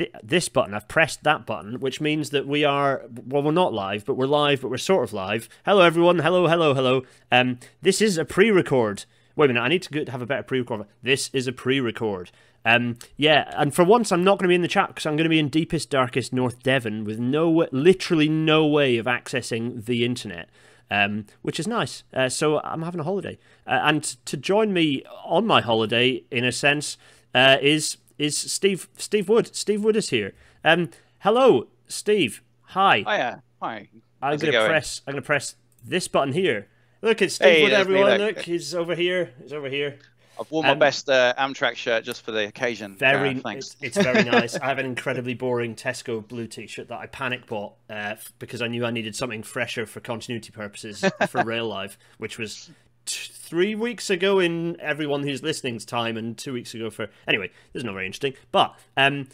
th- this button. I've pressed that button, which means that we are well, we're not live, but we're live, but we're sort of live. Hello, everyone. Hello, hello, hello. Um, this is a pre-record. Wait a minute. I need to have a better pre-record. This is a pre-record. Um, yeah, and for once, I'm not going to be in the chat because I'm going to be in deepest, darkest North Devon with no, literally no way of accessing the internet. Um, which is nice. Uh, so I'm having a holiday, uh, and to join me on my holiday, in a sense, uh, is is Steve Steve Wood. Steve Wood is here. Um, hello, Steve. Hi. Hiya. Hi. I'm gonna press. I'm gonna press this button here. Look, it's Steve hey, Wood. Everyone, look. look, he's over here. He's over here. I've worn my um, best uh, Amtrak shirt just for the occasion. Very, uh, thanks. It's, it's very nice. I have an incredibly boring Tesco blue T-shirt that I panic bought uh, because I knew I needed something fresher for continuity purposes for Rail Live, which was three weeks ago in everyone who's listening's time, and two weeks ago for anyway. This is not very interesting, but um,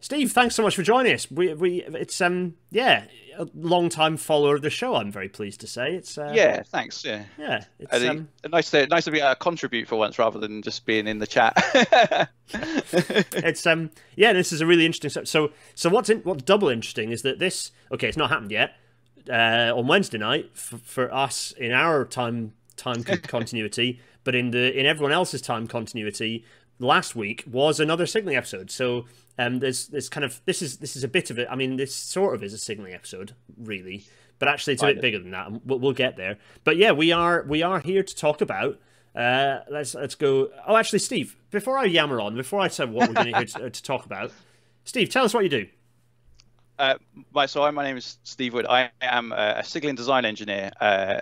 Steve, thanks so much for joining us. We, we, it's um, yeah, a long time follower of the show. I'm very pleased to say it's. Uh, yeah, thanks. Yeah, yeah, it's um, nice to nice to be a uh, contribute for once rather than just being in the chat. it's um, yeah, this is a really interesting. So, so what's in, what's double interesting is that this. Okay, it's not happened yet. Uh, on Wednesday night for, for us in our time time continuity, but in the in everyone else's time continuity, last week was another signaling episode. So um, there's there's kind of this is this is a bit of it. I mean, this sort of is a signaling episode, really, but actually it's a bit bigger than that. We'll, we'll get there. But yeah, we are we are here to talk about. Uh, let's let's go. Oh, actually, Steve, before I yammer on, before I tell what we're going to here to, to talk about, Steve, tell us what you do. Uh, my, so my name is Steve Wood. I am a, a signaling design engineer. Uh,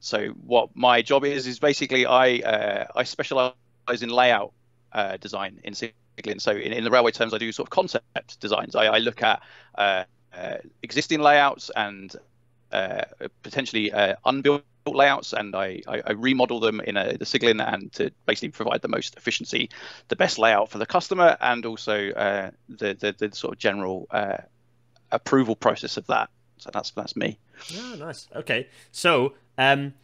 so what my job is is basically I uh, I specialize in layout uh, design in Siglin. So in, in the railway terms, I do sort of concept designs. I, I look at uh, uh, existing layouts and uh, potentially uh, unbuilt layouts, and I, I, I, remodel them in a, the Siglin and to basically provide the most efficiency, the best layout for the customer, and also the, the, the sort of general approval process of that. So that's that's me. Oh, nice. Okay, so um,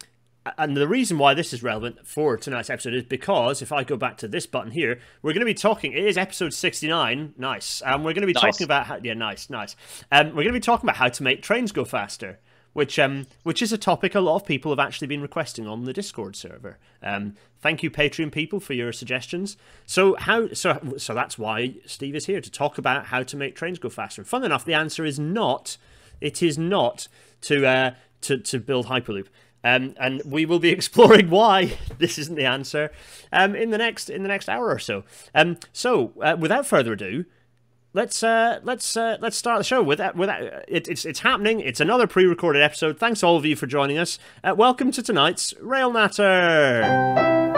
and the reason why this is relevant for tonight's episode is because if I go back to this button here, we're going to be talking. It is episode sixty-nine. Nice. And um, we're going to be nice. talking about how, yeah, nice, nice. Um, we're going to be talking about how to make trains go faster, which um, which is a topic a lot of people have actually been requesting on the Discord server. Um, thank you, Patreon people, for your suggestions. So how so so that's why Steve is here to talk about how to make trains go faster. And fun enough, the answer is not. It is not to uh, to to build Hyperloop. Um, and we will be exploring why this isn't the answer um, in the next in the next hour or so. Um, so, uh, without further ado, let's uh, let's uh, let's start the show with that. With that, it, it's it's happening. It's another pre-recorded episode. Thanks all of you for joining us. Uh, welcome to tonight's Rail Natter.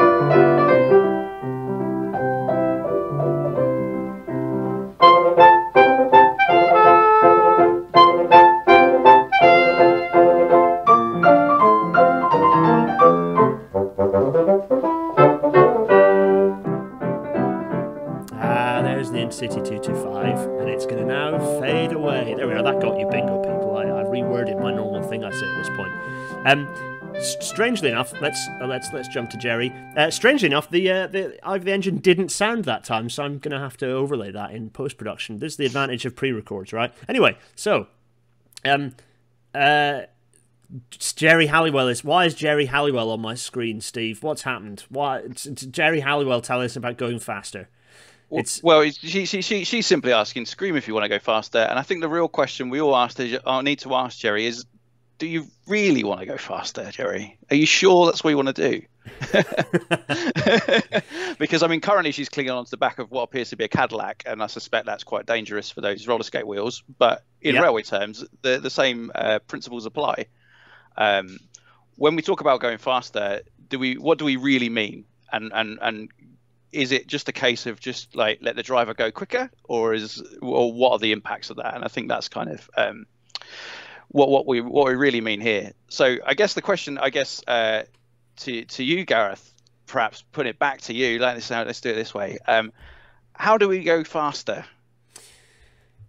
City 225, and it's going to now fade away. There we are. That got you bingo, people. I, I reworded my normal thing I say at this point. Um, strangely enough, let's uh, let's let's jump to Geri. Uh, strangely enough, the uh, the the Engine didn't sound that time, so I'm going to have to overlay that in post production. This is the advantage of pre-records, right? Anyway, so um, uh, Geri Halliwell is why is Geri Halliwell on my screen, Steve? What's happened? Why Geri Halliwell tell us about going faster? It's well, she, she, she, she's simply asking, scream if you want to go faster. And I think the real question we all asked, I need to ask Geri is, do you really want to go faster, Geri? Are you sure that's what you want to do? because I mean, currently she's clinging onto the back of what appears to be a Cadillac, and I suspect that's quite dangerous for those roller skate wheels. But in yep. railway terms, the the same uh, principles apply. Um, when we talk about going faster, do we what do we really mean? And and and is it just a case of just like let the driver go quicker, or is or what are the impacts of that? And I think that's kind of um, what what we what we really mean here. So I guess the question, I guess, uh, to to you, Gareth, perhaps put it back to you. Let this. Let's do it this way. Um, how do we go faster?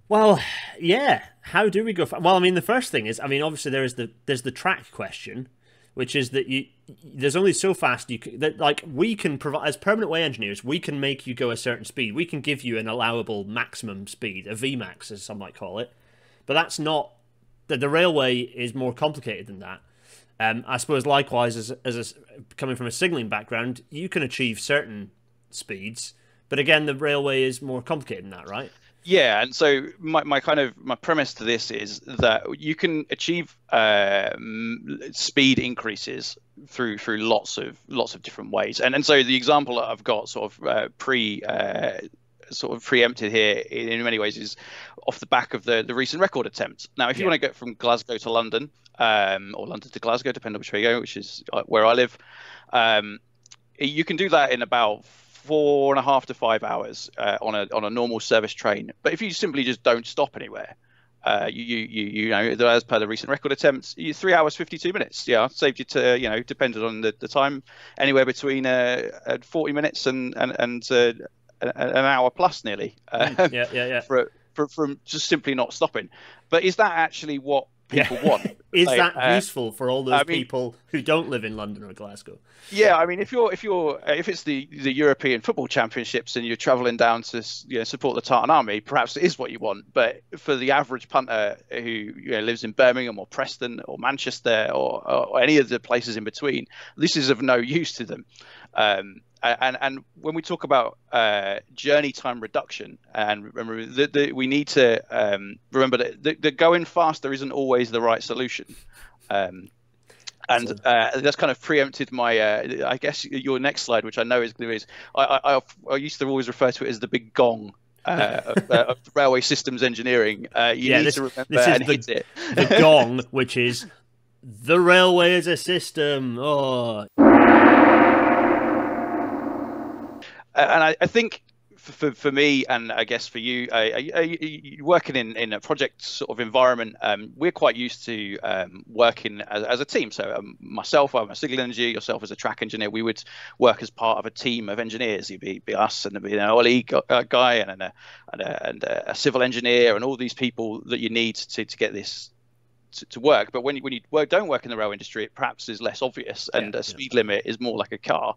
Well, yeah. How do we go? Fa- well, I mean, the first thing is, I mean, obviously there is the there's the track question. Which is that you there's only so fast you can, that like we can provide as permanent way engineers we can make you go a certain speed. We can give you an allowable maximum speed a vmax as some might call it. But that's not that the railway is more complicated than that. Um, I suppose likewise as, as a, coming from a signaling background you can achieve certain speeds but again the railway is more complicated than that right yeah, and so my, my kind of my premise to this is that you can achieve uh, speed increases through through lots of lots of different ways, and and so the example that I've got sort of uh, pre. Uh, sort of preempted here in, in, many ways is off the back of the, the recent record attempt. Now, if you yeah. want to go from Glasgow to London, um, or London to Glasgow, depending on which way you go, which is uh, where I live, um, you can do that in about four and a half to five hours uh, on a on a normal service train. But if you simply just don't stop anywhere, uh, you, you you know as per the recent record attempts, you three hours fifty two minutes. Yeah, saved you to you know depended on the, the time, anywhere between uh, forty minutes and and and uh, an hour plus nearly. Mm, yeah, yeah, yeah. For, for, from just simply not stopping. But is that actually what people yeah. want. Is like, that uh, useful for all those I mean, people who don't live in London or Glasgow? Yeah, I mean, if you're if you're uh, if it's the the European Football Championships and you're travelling down to you know, support the Tartan Army, perhaps it is what you want. But for the average punter who you know, lives in Birmingham or Preston or Manchester or, or any of the places in between, this is of no use to them. Um, and and when we talk about uh, journey time reduction, and remember that we need to um, remember that the, the, going faster isn't always the right solution. Um, and uh, that's kind of preempted my, uh, I guess, your next slide, which I know is is I, I, I used to always refer to it as the big gong. Uh, of, uh, of, railway systems engineering, uh, you yeah, need this, to remember this is and the, hit it. the gong, which is the railway as a system. Oh, and I, I think for, for me and I guess for you, uh, working in, in a project sort of environment, um, we're quite used to um, working as, as, a team. So um, myself, I'm a signal engineer. Yourself as a track engineer, we would work as part of a team of engineers. You'd be, be us and be an OLE uh, guy and, a, and, a, and a civil engineer and all these people that you need to, to get this to, to, work. But when you, when you work, don't work in the rail industry, it perhaps is less obvious, and yeah, a speed yeah. limit is more like a car.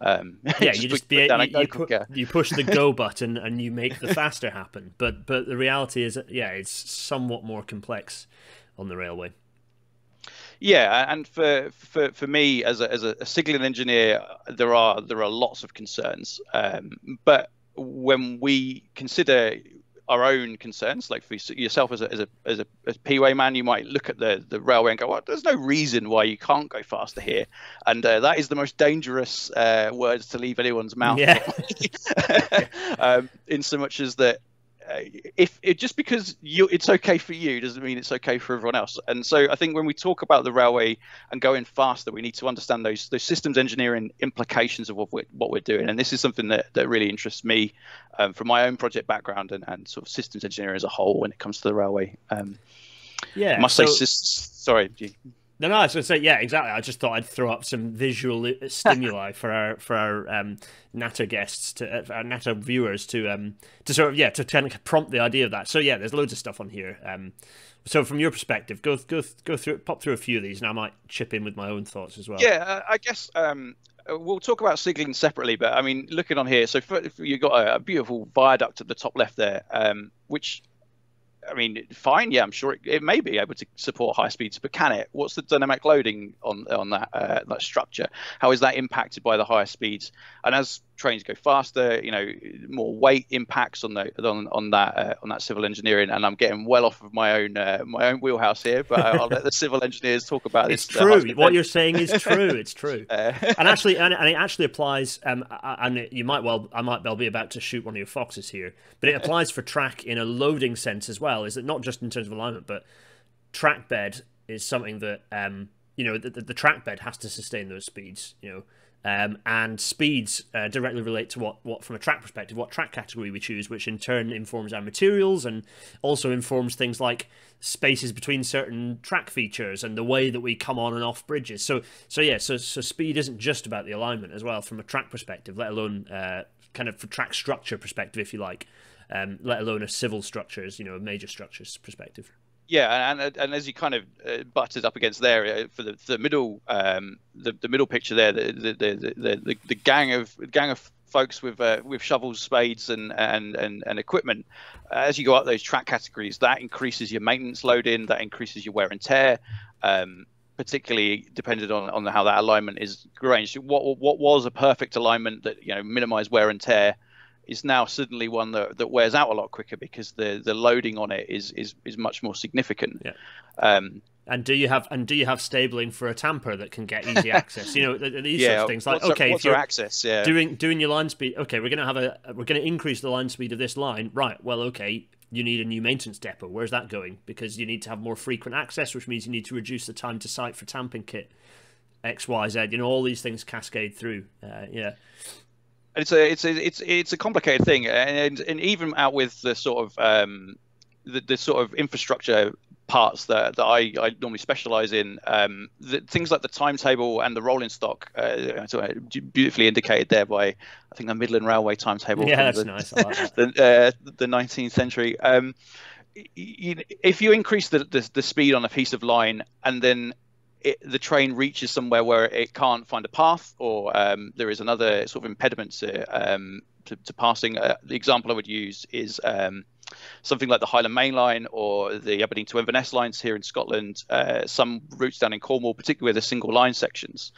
Um, yeah, you just be, you, you, pu- you, push the go button and you make the faster happen. But but the reality is, yeah, it's somewhat more complex on the railway. Yeah, and for for, for me as a, as a signaling engineer, there are there are lots of concerns. Um, but when we consider our own concerns. Like for yourself as a as a as a as P-way man, you might look at the the railway and go, "Well, there's no reason why you can't go faster here," and uh, that is the most dangerous uh, words to leave anyone's mouth. Yeah. um, in so much as that if it just because you it's okay for you doesn't mean it's okay for everyone else. And so I think when we talk about the railway and going faster, we need to understand those those systems engineering implications of what we're, what we're doing. And this is something that, that really interests me um, from my own project background and, and sort of systems engineering as a whole when it comes to the railway. Um, yeah, must so, say, sorry. No, no, I was going to say, yeah, exactly. I just thought I'd throw up some visual stimuli for our for our um, Natter guests, to uh, our Natter viewers, to um, to sort of yeah, to kind of prompt the idea of that. So yeah, there's loads of stuff on here. Um, so from your perspective, go go go through pop through a few of these, and I might chip in with my own thoughts as well. Yeah, uh, I guess um, we'll talk about signaling separately, but I mean, looking on here, so for, you've got a, a, beautiful viaduct at the top left there, um, which I mean, fine. Yeah, I'm sure it, it, may be able to support high speeds, but can it? What's the dynamic loading on on that uh, that structure? How is that impacted by the higher speeds? And as trains go faster, you know, more weight impacts on the on, on that uh, on that civil engineering. And I'm getting well off of my own uh, my own wheelhouse here, but I'll let the civil engineers talk about it's this. It's true. What you're saying is true. It's true. Uh, and actually, and, and, it actually applies. Um, and you might well, I might well be about to shoot one of your foxes here, but it applies for track in a loading sense as well. Is it not just in terms of alignment, but track bed is something that um, you know the, the, the track bed has to sustain those speeds. You know um, and speeds uh, directly relate to what, what, from a track perspective, what track category we choose, which in turn informs our materials and also informs things like spaces between certain track features and the way that we come on and off bridges. So, so yeah, so so speed isn't just about the alignment as well from a track perspective, let alone uh, kind of for track structure perspective, if you like, um, let alone a civil structures, you know, a major structures perspective. Yeah, and and as you kind of uh, butted up against there uh, for the the middle um, the, the middle picture there, the the, the the, the, gang of gang of folks with uh, with shovels, spades, and and and, and equipment. As you go up those track categories, that increases your maintenance load in, that increases your wear and tear. Um, particularly depended on, on how that alignment is arranged. What what was a perfect alignment that you know minimized wear and tear is now suddenly one that, that wears out a lot quicker because the the loading on it is is, is much more significant. Yeah. Um, and do you have and do you have stabling for a tamper that can get easy access? You know these yeah, sorts of things. Like what's okay, our, if you're access, yeah. doing doing your line speed, okay, we're gonna have a we're gonna increase the line speed of this line, right? Well, okay, you need a new maintenance depot. Where's that going? Because you need to have more frequent access, which means you need to reduce the time to site for tamping kit. X, Y, Z. You know, all these things cascade through. Uh, yeah. It's a it's a it's it's a complicated thing, and and even out with the sort of um, the, the sort of infrastructure parts that, that I, I normally specialize in. Um, the, things like the timetable and the rolling stock, uh, beautifully indicated there by, I think, the Midland Railway timetable. Yeah, that's the, nice. Like the, uh, the 19th century. Um, you, if you increase the, the, the speed on a piece of line and then it, the train reaches somewhere where it can't find a path or um, there is another sort of impediment to, um, to, to passing, uh, the example I would use is um, something like the Highland Main Line or the Aberdeen to Inverness lines here in Scotland, uh, some routes down in Cornwall, particularly the single line sections.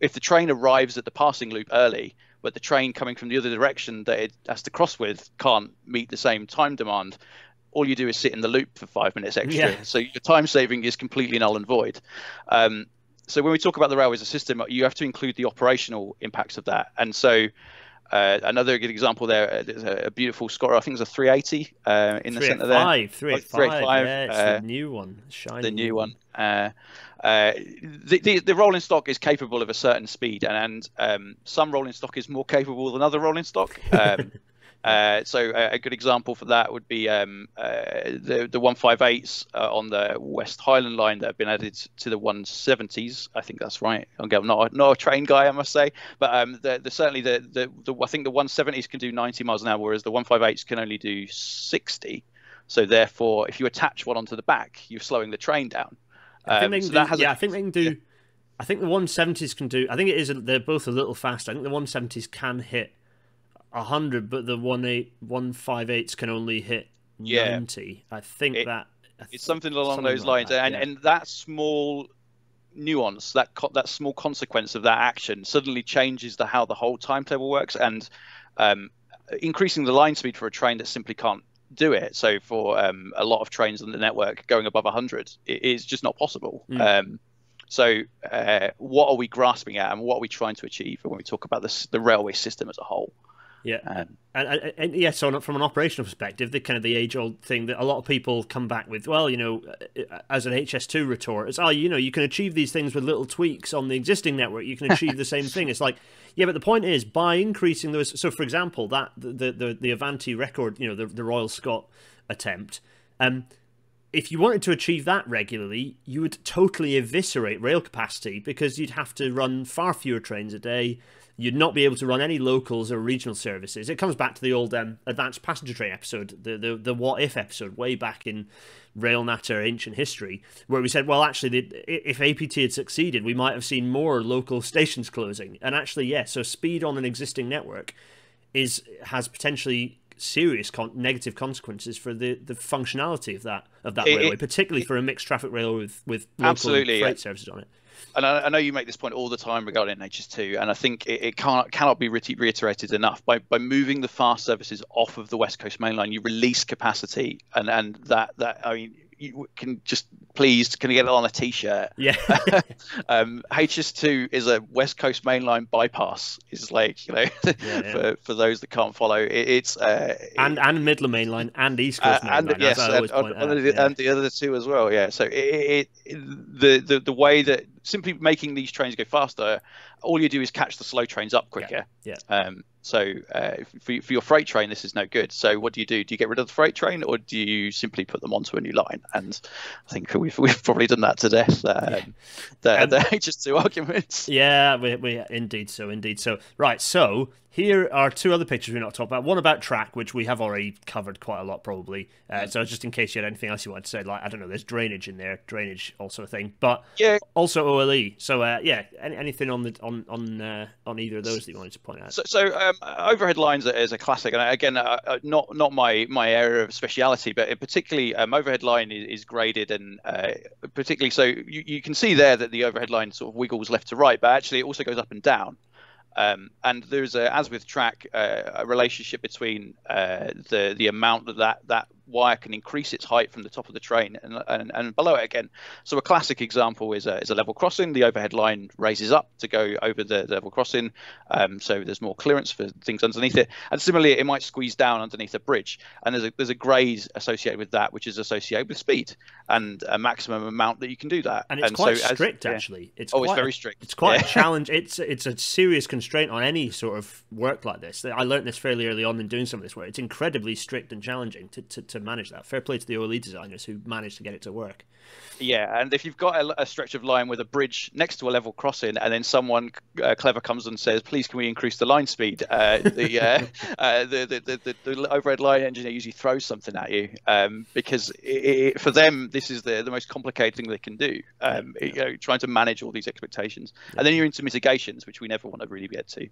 If the train arrives at the passing loop early, but the train coming from the other direction that it has to cross with can't meet the same time demand, all you do is sit in the loop for five minutes extra. Yeah. So your time saving is completely null and void. Um, so when we talk about the railway as a system, you have to include the operational impacts of that. And so uh, another good example there, uh, there's a, a, beautiful score. I think it's a 380 uh, in the center there. 385, 385. Yeah, it's uh, the new one, shiny. The new one. Uh, uh, the, the, the rolling stock is capable of a certain speed, and, and um, some rolling stock is more capable than other rolling stock. Um, Uh, so a, a, good example for that would be um, uh, the the 158s uh, on the West Highland line that have been added to the 170s. I think that's right. I'm not not a train guy, I must say, but um, the, the certainly the, the, the I think the 170s can do 90 miles an hour, whereas the 158s can only do 60. So therefore, if you attach one onto the back, you're slowing the train down. I think um, so do, yeah, a, I think they can do. Yeah. I think the 170s can do. I think it is. They're both a little faster. I think the 170s can hit hundred, but the one eight one five eights can only hit yeah. ninety. I think it, that it's something along something those like lines, that, and yeah. and that small nuance, that that small consequence of that action, suddenly changes the how the whole timetable works, and um, increasing the line speed for a train that simply can't do it. So for um, a lot of trains on the network, going above 100 it is just not possible. Mm. Um, so, uh, what are we grasping at, and what are we trying to achieve when we talk about this, the railway system as a whole? Yeah, um, and, and, and, yeah. So from an operational perspective, the kind of the age-old thing that a lot of people come back with, well, you know, uh, as an HS2 retort, it's oh, you know, you can achieve these things with little tweaks on the existing network. You can achieve the same thing. It's like, yeah, but the point is by increasing those. So, for example, that the the the Avanti record, you know, the the Royal Scot attempt, um, if you wanted to achieve that regularly, you would totally eviscerate rail capacity because you'd have to run far fewer trains a day you'd not be able to run any locals or regional services. It comes back to the old um, advanced passenger train episode, the, the the what if episode, way back in RailNatter ancient history, where we said, well, actually, the, if APT had succeeded, we might have seen more local stations closing. And actually, yes, yeah, so speed on an existing network is has potentially serious con- negative consequences for the, the functionality of that of that it, railway, particularly it, for a mixed traffic rail with with local absolutely, freight yeah. services on it and I, I, know you make this point all the time regarding HS2, and I think it, it can't, cannot be reiterated enough. By by moving the fast services off of the West Coast Main Line, you release capacity, and and that that I mean you can just please can you get it on a t-shirt? Yeah. Um, hs2 is a west coast mainline bypass is like you know yeah, yeah. for, for those that can't follow. It, it's uh, and and midland mainline and east coast uh, and yes and, and, the, and, the, other two as well yeah. So it, it, it, the, the the way that simply making these trains go faster all you do is catch the slow trains up quicker yeah, yeah. Um, so uh, for, for your freight train, this is no good. So what do you do? Do you get rid of the freight train, or do you simply put them onto a new line? And I think we've, we've probably done that to death. Um, yeah. The, um, the HS2 arguments. Yeah, we, we indeed so, indeed so. Right. So here are two other pictures we're not talking about. One about track, which we have already covered quite a lot, probably. Uh, so just in case you had anything else you wanted to say, like I don't know, there's drainage in there, drainage also a thing, but yeah, also OLE. So uh, yeah, any, anything on the on on uh, on either of those that you wanted to point out? So, so um, overhead lines is a classic, and again, uh, uh, not not my my area of speciality, but particularly um, overhead line is, is graded, and uh, particularly so you, you can see there that the overhead line sort of wiggles left to right, but actually it also goes up and down. Um, and there's a, as with track, uh, a relationship between uh, the the amount that, that that wire can increase its height from the top of the train and, and, and below it again. So a classic example is a, is a level crossing. The overhead line raises up to go over the, the level crossing, um, so there's more clearance for things underneath it. And similarly, it might squeeze down underneath a bridge, and there's a there's a grade associated with that, which is associated with speed and a maximum amount that you can do that. And it's and quite so strict, as, actually. It's oh, it's very strict. It's quite yeah. a challenge. It's it's a serious constraint on any sort of work like this. I learned this fairly early on in doing some of this work. It's incredibly strict and challenging to, to, to manage that. Fair play to the OLE designers who managed to get it to work. Yeah, and if you've got a, a stretch of line with a bridge next to a level crossing, and then someone uh, clever comes and says, "Please, can we increase the line speed?" Uh, the, uh, uh the, the, the, the overhead line engineer usually throws something at you um, because it, it, for them this is the the most complicated thing they can do. Um, yeah. you know, trying to manage all these expectations, yeah. and then you're into mitigations, which we never want to really get to.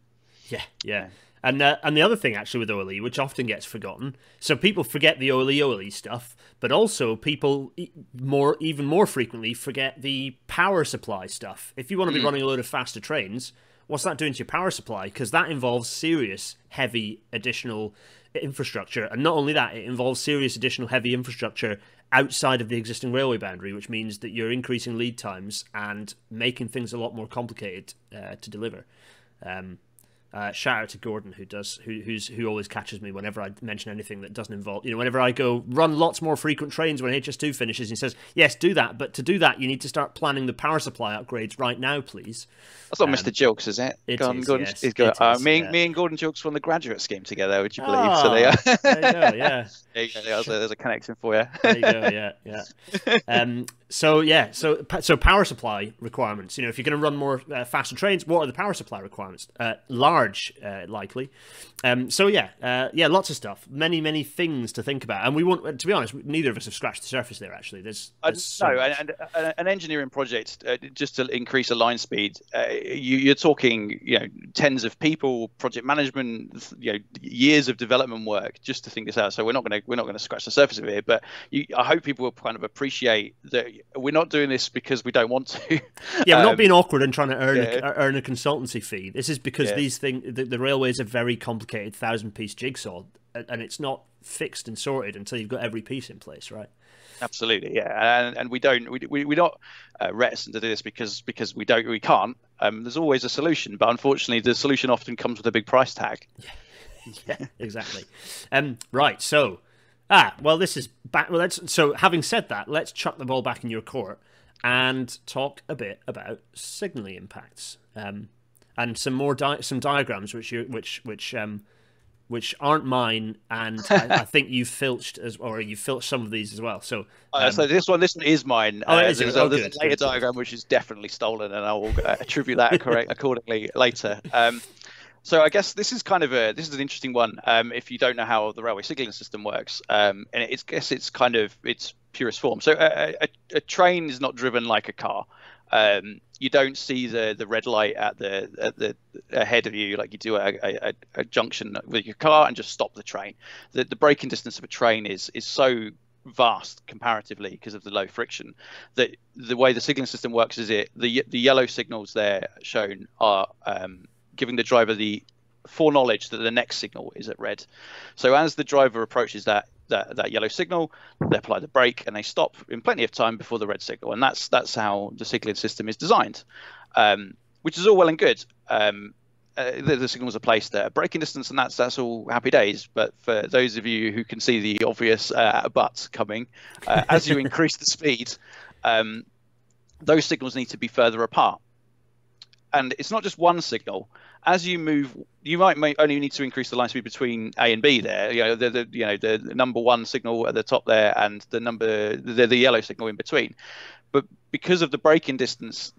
Yeah, yeah. And uh, and the other thing actually with OLE, which often gets forgotten, so people forget the OLE OLE stuff, but also people more even more frequently forget the power supply stuff. If you want to be mm. running a load of faster trains, what's that doing to your power supply? Because that involves serious, heavy additional infrastructure, and not only that, it involves serious additional heavy infrastructure outside of the existing railway boundary, which means that you're increasing lead times and making things a lot more complicated uh, to deliver. Um, uh, shout out to Gordon who does who who's who always catches me whenever I mention anything that doesn't involve you know whenever I go run lots more frequent trains when HS2 finishes he says yes do that but to do that you need to start planning the power supply upgrades right now please. That's not um, Mr. Jilks, is it? It Gordon, is, Gordon, yes, uh, me, yeah. me and Gordon Jilks won the graduate scheme together. Would you believe? Oh, so they are. there you go. Yeah. there you go. There's a, there's a connection for you. there you go. Yeah. Yeah. Um, so yeah, so so power supply requirements. You know, if you're going to run more uh, faster trains, what are the power supply requirements? Uh, large, uh, likely. Um, so yeah, uh, yeah, lots of stuff, many many things to think about, and we want. To be honest, neither of us have scratched the surface there. Actually, there's, there's so no, and, and, an engineering project uh, just to increase a line speed, uh, you, are talking you know tens of people, project management, you know years of development work just to think this out. So we're not going to we're not going to scratch the surface of it, but you, I hope people will kind of appreciate that we're not doing this because we don't want to. yeah, we're not um, being awkward and trying to earn yeah. a, earn a consultancy fee. This is because yeah. these things, the, the railway is a very complicated thousand piece jigsaw, and it's not fixed and sorted until you've got every piece in place, right? Absolutely, yeah, and, and we don't we, we we're not uh, reticent to do this because because we don't we can't. Um, there's always a solution, but unfortunately, the solution often comes with a big price tag. Yeah, yeah exactly. um, right, so Ah, well, this is back. Well, let's. So, having said that, let's chuck the ball back in your court and talk a bit about signaling impacts um, and some more di- some diagrams which you which which um, which aren't mine, and I, I, think you filched as or you filched some of these as well. So, uh, um, uh, so this one, this one is mine. Oh, uh, is there's, oh, there's a later diagram which is definitely stolen, and I will uh, attribute that correct accordingly later. Um, so I guess this is kind of a this is an interesting one. Um, if you don't know how the railway signaling system works, um, and it's I guess it's kind of its purest form. So a, a, a train is not driven like a car. Um, you don't see the, the red light at the at the ahead of you like you do at a, a, a junction with your car and just stop the train. The, the braking distance of a train is is so vast comparatively because of the low friction that the way the signaling system works is it the the yellow signals there shown are um, giving the driver the foreknowledge that the next signal is at red. So as the driver approaches that that, that yellow signal, they apply the brake and they stop in plenty of time before the red signal, and that's that's how the signaling system is designed, um, which is all well and good. Um, uh, the, the, signals are placed there, braking distance, and that's that's all happy days. But for those of you who can see the obvious uh, but coming, uh, as you increase the speed, um, those signals need to be further apart and it's not just one signal. As you move, you might only need to increase the line speed between A and B. There, you know, the, the you know the number one signal at the top there, and the number the, the yellow signal in between. But because of the braking distance,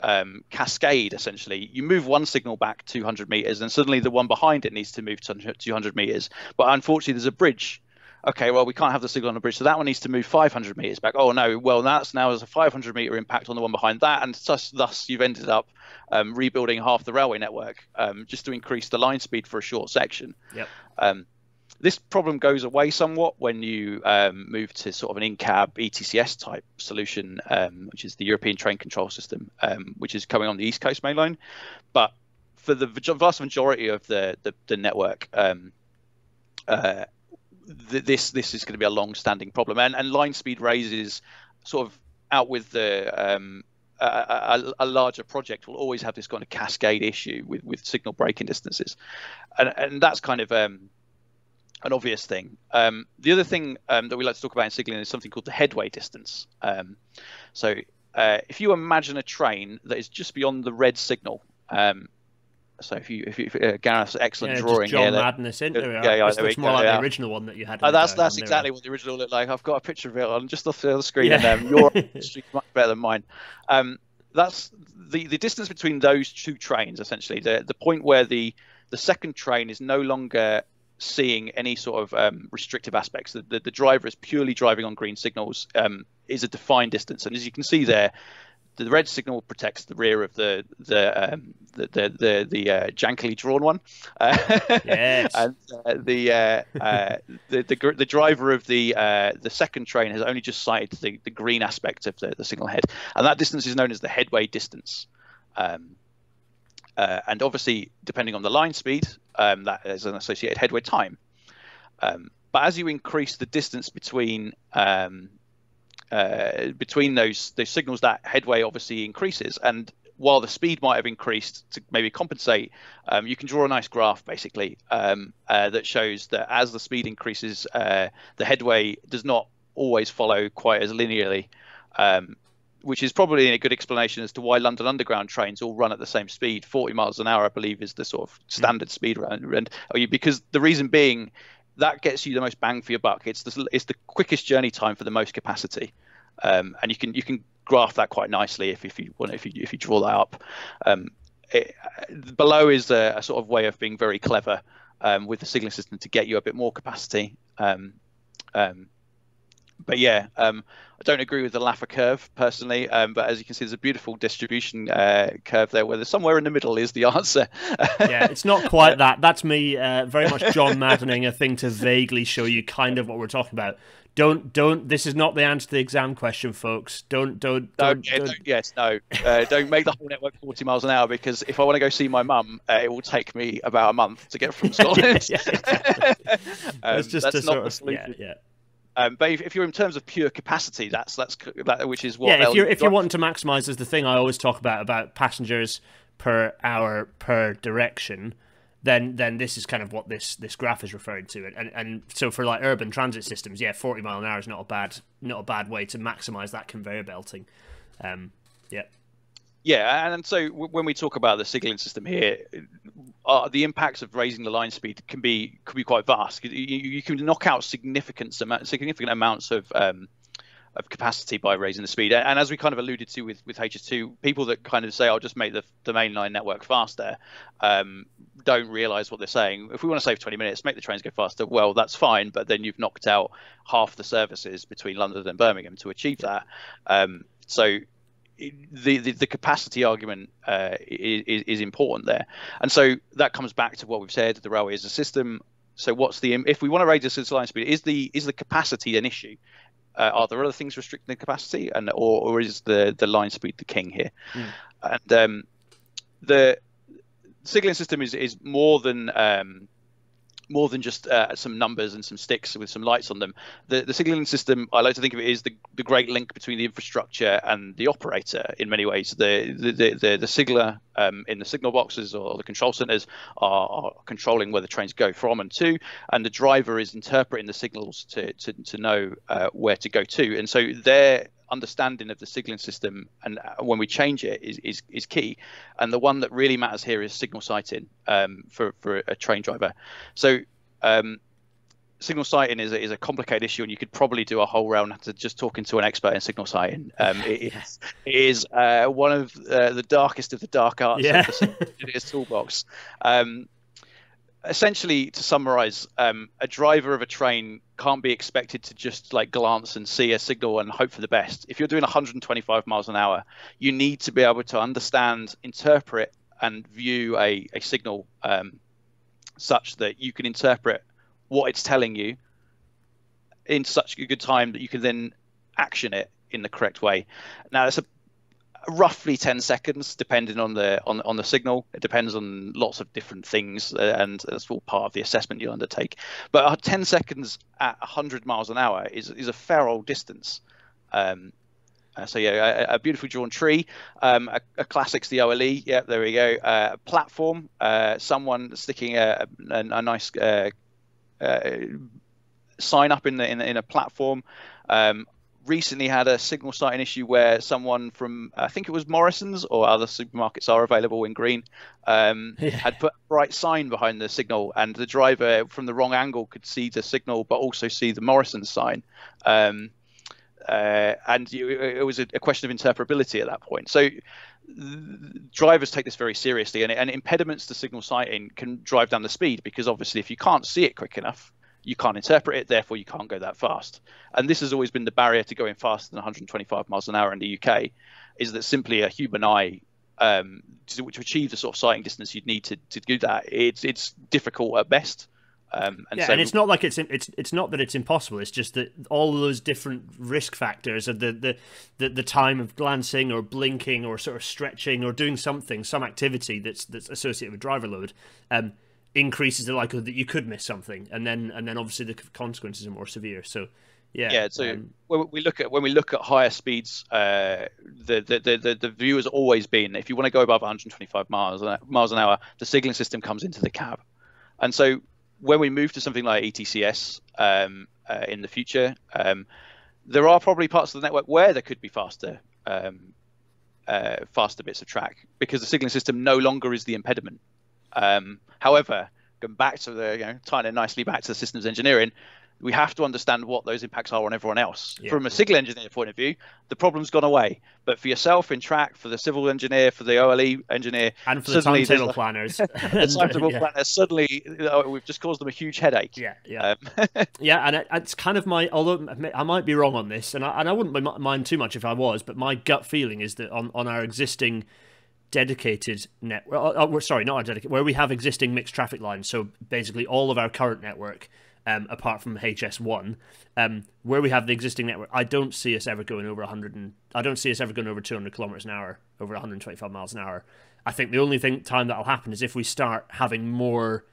um, cascade essentially. You move one signal back 200 meters, and suddenly the one behind it needs to move 200 meters. But unfortunately, there's a bridge. Okay, well, we can't have the signal on the bridge, so that one needs to move 500 meters back. Oh no, well, that's now there's a 500 meter impact on the one behind that, and thus, thus you've ended up um, rebuilding half the railway network um, just to increase the line speed for a short section. Yep. Um, this problem goes away somewhat when you um, move to sort of an in-cab ETCS type solution, um, which is the European Train Control System, um, which is coming on the East Coast Main Line. But for the vast majority of the the, the network, um, uh, th- this this is going to be a long-standing problem, and and line speed raises sort of out with the um, a, a, a, larger project will always have this kind of cascade issue with, with signal braking distances, and and that's kind of um, an obvious thing. Um, the other thing um, that we like to talk about in signaling is something called the headway distance. Um, so uh, if you imagine a train that is just beyond the red signal, um, so if you, if you uh, Gareth's excellent yeah, drawing John here, Madness, isn't there? Yeah, yeah, this looks more go, like yeah. the original one that you had. Oh, that's the, that's exactly what the original looked like. I've got a picture of it on just off the screen, yeah. and um, your is much better than mine. Um, that's the the distance between those two trains, essentially, the the point where the the second train is no longer seeing any sort of um, restrictive aspects. The, the, the, driver is purely driving on green signals, um, is a defined distance. And as you can see there, the red signal protects the rear of the the um, the the the, the uh, jankily drawn one. Uh, yes. and uh, the, uh, uh, the the the driver of the uh, the second train has only just sighted the, the green aspect of the, the signal head, and that distance is known as the headway distance. Um, uh, and obviously, depending on the line speed, um, that is an associated headway time. Um, but as you increase the distance between um, uh, between those those signals, that headway obviously increases. And while the speed might have increased to maybe compensate, um, you can draw a nice graph basically um, uh, that shows that as the speed increases, uh, the headway does not always follow quite as linearly. Um, which is probably a good explanation as to why London Underground trains all run at the same speed. 40 miles an hour, I believe, is the sort of standard mm. speed around. And because the reason being, that gets you the most bang for your buck. It's the it's the quickest journey time for the most capacity, um, and you can you can graph that quite nicely if, if you want if you if you draw that up. Um, it, below is a, a, sort of way of being very clever um, with the signaling system to get you a bit more capacity. Um, um, but yeah, um, I don't agree with the Laffer curve personally, um, but as you can see, there's a beautiful distribution uh, curve there, where there's somewhere in the middle is the answer. yeah, it's not quite that. That's me uh, very much John Maddening a thing to vaguely show you kind of what we're talking about. Don't don't. This is not the answer to the exam question, folks. Don't don't. don't, yeah, don't. yes, no. Uh, don't make the whole network 40 miles an hour because if I want to go see my mum, uh, it will take me about a month to get from Scotland. yeah, yeah, um, just that's not the solution. Yeah, yeah. Um, but if, if, you're in terms of pure capacity, that's that's that, which is what. Yeah, if you're if you're wanting to maximise, is the thing I always talk about about passengers per hour per direction. Then then this is kind of what this this graph is referring to, and and so for like urban transit systems, yeah, 40 mile an hour is not a bad not a bad way to maximise that conveyor belting. Um, yeah. Yeah, and so when we talk about the signaling system here, uh, the impacts of raising the line speed can be can be quite vast. You, you can knock out significant significant amounts of um, of capacity by raising the speed. And as we kind of alluded to with, with HS2, people that kind of say, "I'll just make the, the mainline network faster," um, don't realise what they're saying. If we want to save 20 minutes, make the trains go faster. Well, that's fine, but then you've knocked out half the services between London and Birmingham to achieve that. Um, so the, the, the capacity argument uh, is, is important there, and so that comes back to what we've said: the railway is a system. So, what's the if we want to raise the line speed? Is the is the capacity an issue? Uh, are there other things restricting the capacity, and or, or is the the line speed the king here? Mm. And um, the signaling system is is more than um, more than just uh, some numbers and some sticks with some lights on them. The, the signaling system, I like to think of it as the, the great link between the infrastructure and the operator in many ways. The the the, the, the signaler um, in the signal boxes or the control centers are, are, controlling where the trains go from and to, and the driver is interpreting the signals to to, to know uh, where to go to. And so they're understanding of the signaling system and uh, when we change it is, is, is key. And the one that really matters here is signal sighting um, for, for a train driver. So um, signal sighting is a, is a complicated issue, and you could probably do a whole round to just talking to an expert in signal sighting. Um, it, is, it is uh, one of uh, the darkest of the dark arts yeah. of the toolbox. Um, essentially, to summarize, um, a driver of a train can't be expected to just like glance and see a signal and hope for the best. If you're doing 125 miles an hour, you need to be able to understand, interpret, and view a, a signal um, such that you can interpret what it's telling you in such a good time that you can then action it in the correct way. Now, it's a roughly 10 seconds depending on the on, on the signal. It depends on lots of different things uh, and that's all part of the assessment you'll undertake. But uh, 10 seconds at 100 miles an hour is, is a fair old distance. Um, uh, so yeah a, a, beautifully drawn tree um, a, a classics the ole yeah there we go. Uh, a platform uh, someone sticking a, a, a nice uh, sign up in the in, in a platform. Um, recently had a signal sighting issue where someone from I think it was Morrison's or other supermarkets are available in green um, yeah. had put a bright sign behind the signal, and the driver from the wrong angle could see the signal but also see the Morrison's sign. Um, uh, and you, it was a, a, question of interpretability at that point. So drivers take this very seriously, and, and impediments to signal sighting can drive down the speed because obviously if you can't see it quick enough, you can't interpret it, therefore you can't go that fast. And this has always been the barrier to going faster than 125 miles an hour in the UK, is that simply a human eye um, to, to, achieve the sort of sighting distance you'd need to, to do that, it's it's difficult at best. Um, and yeah, so, and it's not like it's it's it's not that it's impossible. It's just that all of those different risk factors of the, the the the time of glancing or blinking or sort of stretching or doing something, some activity that's that's associated with driver load. Um, increases the likelihood that you could miss something, and then and then obviously the consequences are more severe. So. Yeah, yeah. So um, when we look at when we look at higher speeds, uh, the, the, the the view has always been if you want to go above 125 miles miles an hour, the signaling system comes into the cab, and so when we move to something like ETCS um, uh, in the future, um, there are probably parts of the network where there could be faster um, uh, faster bits of track because the signaling system no longer is the impediment. Um, however, going back to the, you know, tying it nicely back to the systems engineering, we have to understand what those impacts are on everyone else. Yeah. From a signal engineer point of view, the problem's gone away. But for yourself in track, for the civil engineer, for the OLE engineer, and for the timetable planners, the timetable yeah. planners, suddenly know, we've just caused them a huge headache. Yeah, yeah, um, yeah. And it, it's kind of my, although I might be wrong on this, and I, and I wouldn't mind too much if I was, but my gut feeling is that on on our existing dedicated network. Oh, oh, sorry, not our dedicated, where we have existing mixed traffic lines. So basically, all of our current network, um, apart from HS1, um, where we have the existing network, I don't see us ever going over 100. And I don't see us ever going over 200 kilometers an hour, over 125 miles an hour. I think the only thing time that'll happen is if we start having more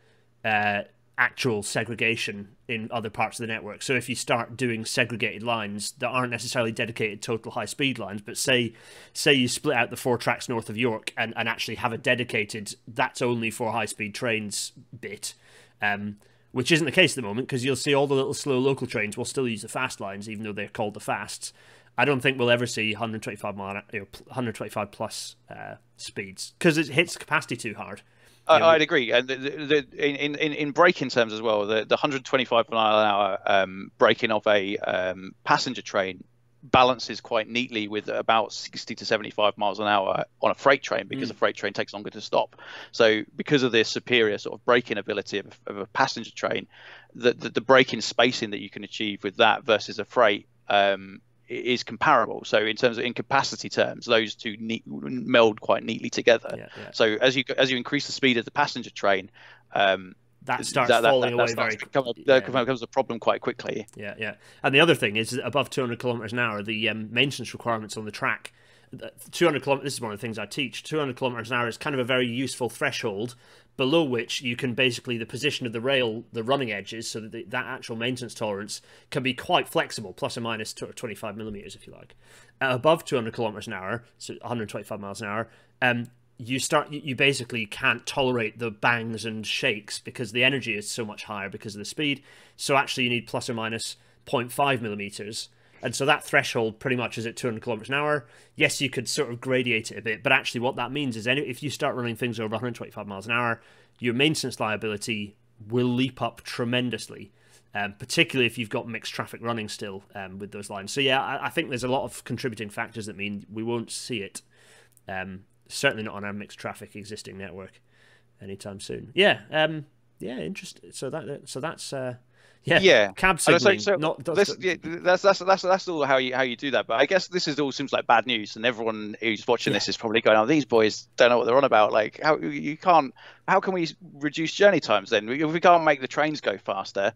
uh, actual segregation in other parts of the network. So if you start doing segregated lines that aren't necessarily dedicated total high speed lines, but say say you split out the four tracks north of York and, and actually have a dedicated that's only for high speed trains bit. Um, which isn't the case at the moment because you'll see all the little slow local trains will still use the fast lines, even though they're called the fasts. I don't think we'll ever see 125 mile, 125 plus uh, speeds because it hits capacity too hard. I, would agree, and the, the, in, in in braking terms as well, the, the 125 mile an hour um, braking of a um, passenger train balances quite neatly with about 60 to 75 miles an hour on a freight train because mm. a freight train takes longer to stop. So because of this superior sort of braking ability of, of a passenger train, the, the, the braking spacing that you can achieve with that versus a freight um, is comparable. So in terms of in capacity terms, those two neat, meld quite neatly together. Yeah, yeah. So as you as you increase the speed of the passenger train, um, that starts that, falling that, away very become a, yeah. that becomes a problem quite quickly. Yeah, yeah. And the other thing is above 200 kilometers an hour, the um, maintenance requirements on the track. 200 kilometers. This is one of the things I teach. 200 kilometers an hour is kind of a very useful threshold below which you can basically the position of the rail, the running edges, so that the, that actual maintenance tolerance can be quite flexible, plus or minus 25 millimeters, if you like. Uh, above 200 kilometers an hour, so 125 miles an hour, um, you start you basically can't tolerate the bangs and shakes because the energy is so much higher because of the speed. So actually, you need plus or minus 0.5 millimeters and so that threshold pretty much is at 200 kilometers an hour. Yes, you could sort of gradiate it a bit, but actually, what that means is if you start running things over 125 miles an hour, your maintenance liability will leap up tremendously. um, particularly if you've got mixed traffic running still um, with those lines. So yeah, I, I, think there's a lot of contributing factors that mean we won't see it. Um, certainly not on our mixed traffic existing network anytime soon. Yeah, um, yeah, interesting. So that so that's uh, yeah, yeah. Cab signaling. So, so not, this, yeah, that's that's that's that's all how you how you do that. But I guess this is all seems like bad news, and everyone who's watching yeah. this is probably going, "Oh, these boys don't know what they're on about." Like, how you can't? How can we reduce journey times then? If we can't make the trains go faster,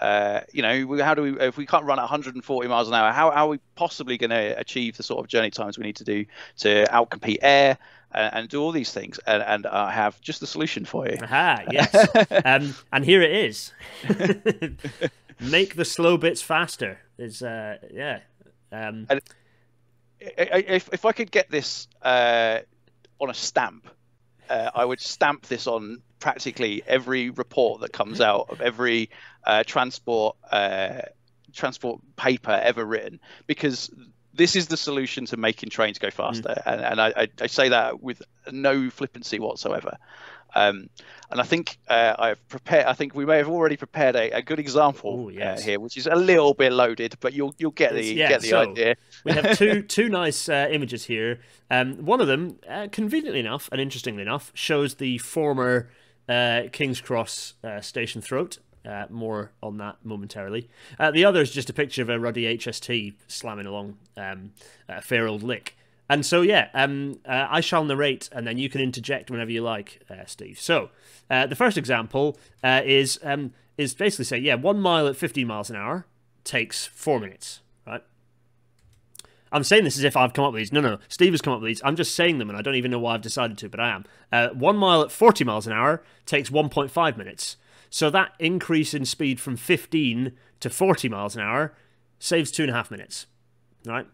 uh, you know, how do we if we can't run at 140 miles an hour? How, how are we possibly going to achieve the sort of journey times we need to do to outcompete air? and, and do all these things, and, and I have just the solution for you. Aha, yes. um, and here it is. Make the slow bits faster. Is uh, yeah. Um, and if if I could get this uh, on a stamp, uh, I would stamp this on practically every report that comes out of every uh, transport uh, transport paper ever written because this is the solution to making trains go faster, mm. and, and I, I, say that with no flippancy whatsoever. Um, and I think uh, I've prepared. I think we may have already prepared a, a good example Ooh, yes. uh, here, which is a little bit loaded, but you'll you'll get the yeah, get the so idea. we have two two nice uh, images here. Um, one of them, uh, conveniently enough and interestingly enough, shows the former uh, King's Cross uh, station throat, uh, more on that momentarily. Uh, the other is just a picture of a ruddy HST slamming along um, a fair old lick. And so, yeah, um, uh, I shall narrate, and then you can interject whenever you like, uh, Steve. So, uh, the first example uh, is um, is basically saying, yeah, one mile at 15 miles an hour takes four minutes, right? I'm saying this as if I've come up with these. No, no, Steve has come up with these. I'm just saying them, and I don't even know why I've decided to, but I am. one mile at 40 miles an hour takes 1.5 minutes. So that increase in speed from 15 to 40 miles an hour saves two and a half minutes, right?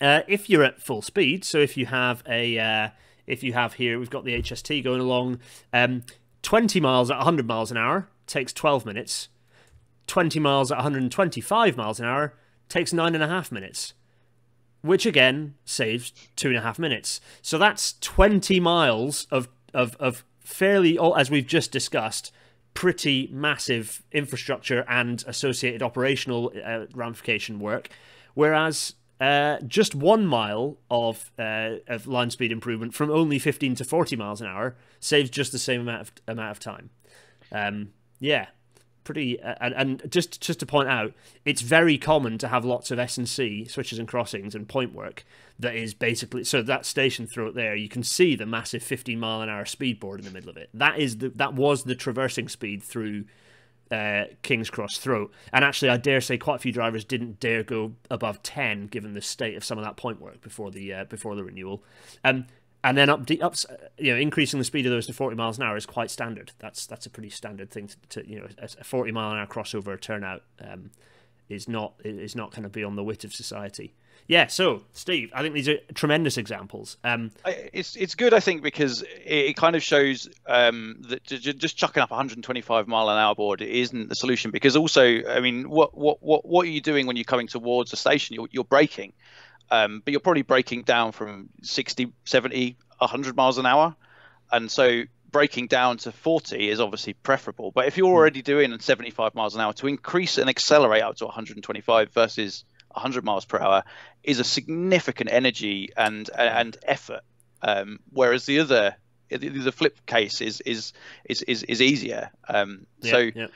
Uh, if you're at full speed, so if you have a, uh, if you have here, we've got the HST going along, um, 20 miles at 100 miles an hour takes 12 minutes. 20 miles at 125 miles an hour takes nine and a half minutes, which again saves two and a half minutes. So that's 20 miles of of of fairly, as we've just discussed, pretty massive infrastructure and associated operational uh, ramification work, whereas uh, just one mile of uh, of line speed improvement from only 15 to 40 miles an hour saves just the same amount of amount of time. Um, yeah, pretty. And, and just just to point out, it's very common to have lots of S and C switches and crossings and point work that is basically so that station throat there you can see the massive 15 mile an hour speed board in the middle of it that is the that was the traversing speed through uh, King's Cross throat and actually I dare say quite a few drivers didn't dare go above 10 given the state of some of that point work before the uh, before the renewal um, and then up, up you know increasing the speed of those to 40 miles an hour is quite standard that's that's a pretty standard thing to, to you know a 40 mile an hour crossover turnout um, is not is not kind of beyond the wit of society yeah, so Steve, I think these are tremendous examples. Um, it's it's good, I think, because it, kind of shows um, that just chucking up 125 mile an hour board isn't the solution. Because also, I mean, what what what what are you doing when you're coming towards a station? You're, you're braking, um, but you're probably braking down from 60, 70, 100 miles an hour, and so braking down to 40 is obviously preferable. But if you're hmm. already doing 75 miles an hour, to increase and accelerate up to 125 versus 100 miles per hour is a significant energy and and effort. Um, whereas the other the flip case is is is is, is easier. Um, yeah, so. Yeah.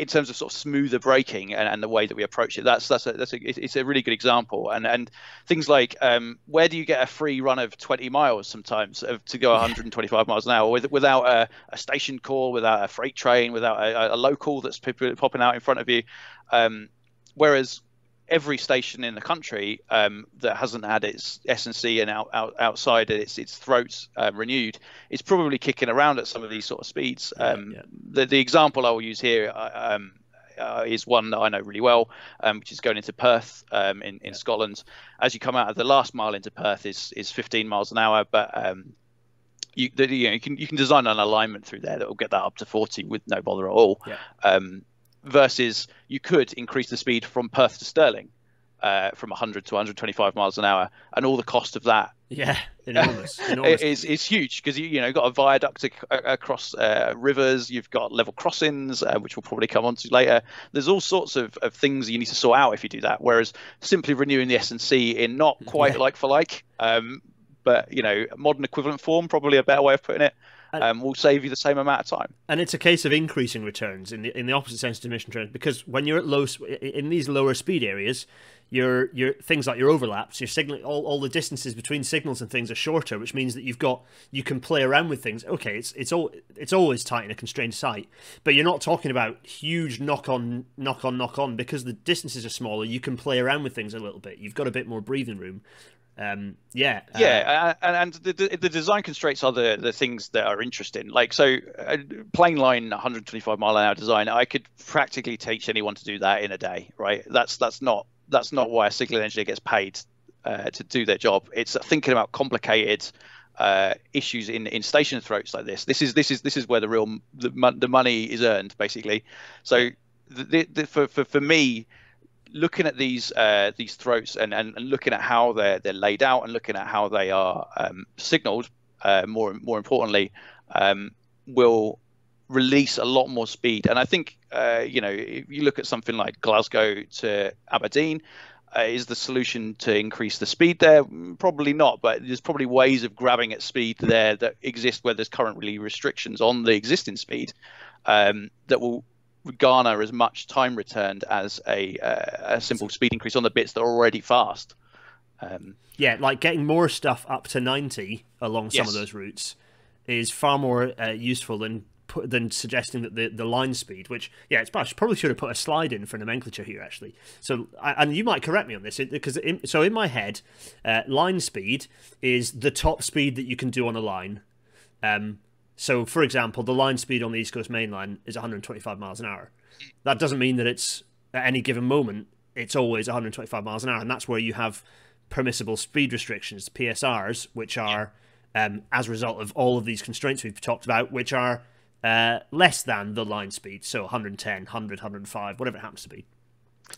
In terms of sort of smoother braking and, and, the way that we approach it, that's that's a, that's a it's a really good example. And and things like um, where do you get a free run of 20 miles sometimes of, to go 125 miles an hour with, without a, a, station call, without a freight train, without a, a local that's popping out in front of you. Um, whereas every station in the country um, that hasn't had its S&C and out, out, outside its its throats uh, renewed is probably kicking around at some of these sort of speeds. Um, yeah. The the example I will use here. Uh, um, uh, is one that I know really well, um, which is going into Perth um, in, in yeah. Scotland. As you come out of the last mile into Perth is is 15 miles an hour, but um, you, the, you, know, you can you can design an alignment through there that will get that up to 40 with no bother at all. Yeah. Um, versus you could increase the speed from Perth to Stirling. uh, from 100 to 125 miles an hour, and all the cost of that. Yeah, enormous. enormous. is is huge because you you know got a viaduct across uh, rivers, you've got level crossings, uh, which we'll probably come on to later. There's all sorts of, of things you need to sort out if you do that. Whereas simply renewing the S and C in not quite yeah. like for like, um, but you know modern equivalent form, probably a better way of putting it um, will save you the same amount of time. And it's a case of increasing returns in the in the opposite sense to diminishing returns because when you're at low in these lower speed areas, your your things like your overlaps, your signal, all, all the distances between signals and things are shorter, which means that you've got you can play around with things. Okay, it's it's all it's always tight in a constrained site, but you're not talking about huge knock on knock on knock on because the distances are smaller. You can play around with things a little bit. You've got a bit more breathing room, um, yeah, yeah, uh, and, the, the design constraints are the the things that are interesting. Like so, uh, plain line 125 mile an hour design, I could practically teach anyone to do that in a day, right? That's that's not that's not why a signal engineer gets paid uh, to do their job. It's thinking about complicated uh, issues in, in station throats like this. This is this is this is where the real the, the money is earned, basically. So the, the, for, for for me, looking at these uh, these throats and, and, and, looking at how they're they're laid out and looking at how they are um, signaled, uh, more more importantly, um, will release a lot more speed. And I think uh, you know if you look at something like Glasgow to Aberdeen. Uh, is the solution to increase the speed there? Probably not, but there's probably ways of grabbing at speed there that exist where there's currently restrictions on the existing speed um, that will garner as much time returned as a, uh, a simple speed increase on the bits that are already fast. Um, yeah, like getting more stuff up to 90 along some yes. of those routes is far more uh, useful than than suggesting that the, the line speed, which yeah, it's probably should have put a slide in for nomenclature here actually. So and you might correct me on this because in, so in my head, uh, line speed is the top speed that you can do on a line. Um, so, for example, the line speed on the East Coast Main Line is 125 miles an hour. That doesn't mean that it's at any given moment it's always 125 miles an hour, and that's where you have permissible speed restrictions, PSRs, which are um, as a result of all of these constraints we've talked about, which are uh, less than the line speed, so 110, 100, 105, whatever it happens to be.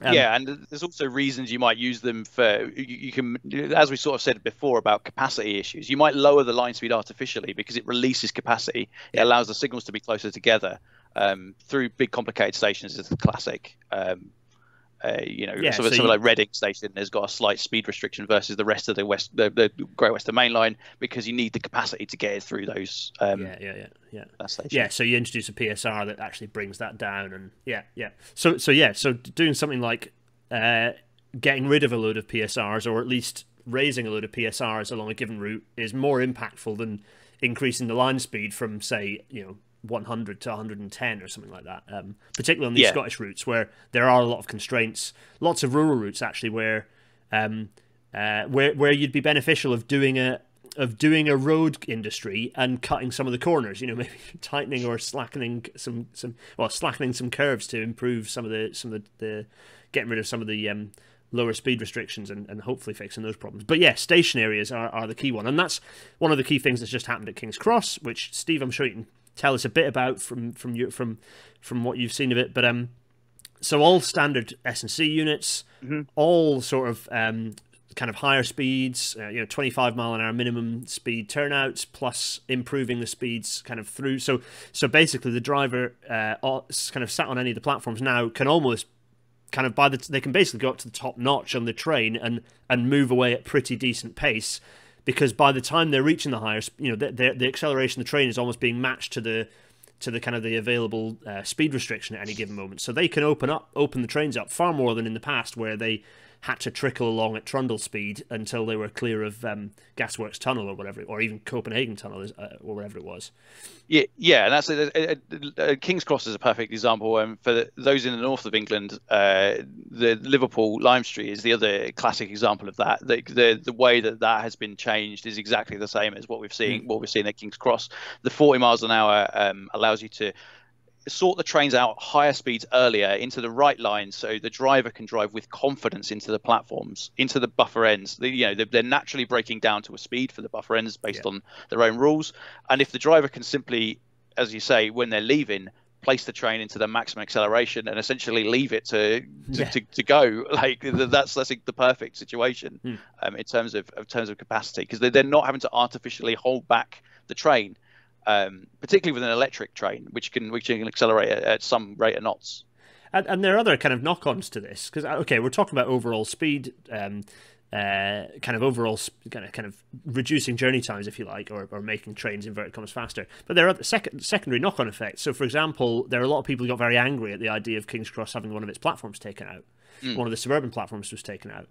Um, yeah, and there's also reasons you might use them for. You, you, can, as we sort of said before about capacity issues, you might lower the line speed artificially because it releases capacity. It allows the signals to be closer together um, through big complicated stations. Is the classic. Um, uh, you know, yeah, something, so something you... like Reading Station has got a slight speed restriction versus the rest of the west, the, the Great Western Main Line, because you need the capacity to get it through those. Um, yeah, yeah, yeah, yeah. Yeah, so you introduce a PSR that actually brings that down, and yeah, yeah. So, so yeah, so doing something like uh, getting rid of a load of PSRs, or at least raising a load of PSRs along a given route, is more impactful than increasing the line speed from, say, you know, 100 to 110 or something like that. Um, particularly on these yeah. Scottish routes where there are a lot of constraints, lots of rural routes actually where um, uh, where where you'd be beneficial of doing a of doing a road industry and cutting some of the corners. You know, maybe tightening or slackening some some well slackening some curves to improve some of the some of the, the getting rid of some of the um, lower speed restrictions and, and hopefully fixing those problems. But yeah, station areas are, are the key one. And that's one of the key things that's just happened at King's Cross, which Steve, I'm sure you can tell us a bit about from from you from from what you've seen of it. But um, so all standard S and C units, mm-hmm. all sort of um, kind of higher speeds, uh, you know, 25 mile an hour minimum speed turnouts, plus improving the speeds kind of through. So so basically, the driver uh, kind of sat on any of the platforms now can almost kind of by the they can basically go up to the top notch on the train and and move away at pretty decent pace because by the time they're reaching the higher, you know, the, the, the acceleration of the train is almost being matched to the to the kind of the available uh, speed restriction at any given moment. So they can open up, open the trains up far more than in the past, where they had to trickle along at Trundle speed until they were clear of um, Gasworks Tunnel or whatever, or even Copenhagen Tunnel uh, or whatever it was. Yeah, yeah, and that's a, a, a King's Cross is a perfect example. Um, for those in the north of England, uh, the Liverpool Lime Street is the other classic example of that. The, the the way that that has been changed is exactly the same as what we've seen mm. what we've seen at King's Cross. The 40 miles an hour um, allows you to sort the trains out higher speeds earlier into the right line so the driver can drive with confidence into the platforms into the buffer ends the, you know they're, naturally braking down to a speed for the buffer ends based yeah. on their own rules and if the driver can simply as you say when they're leaving place the train into the maximum acceleration and essentially leave it to to, yeah. to, to, go like that's that's the perfect situation hmm. um, in terms of in terms of capacity because they're, they're not having to artificially hold back the train um, particularly with an electric train which can which can accelerate at, some rate of knots. And, and there are other kind of knock-ons to this because okay we're talking about overall speed um, uh, kind of overall kind of kind of reducing journey times, if you like, or, or making trains inverted commas faster. But there are other second, secondary knock-on effects. So, for example, there are a lot of people who got very angry at the idea of King's Cross having one of its platforms taken out. Mm. One of the suburban platforms was taken out.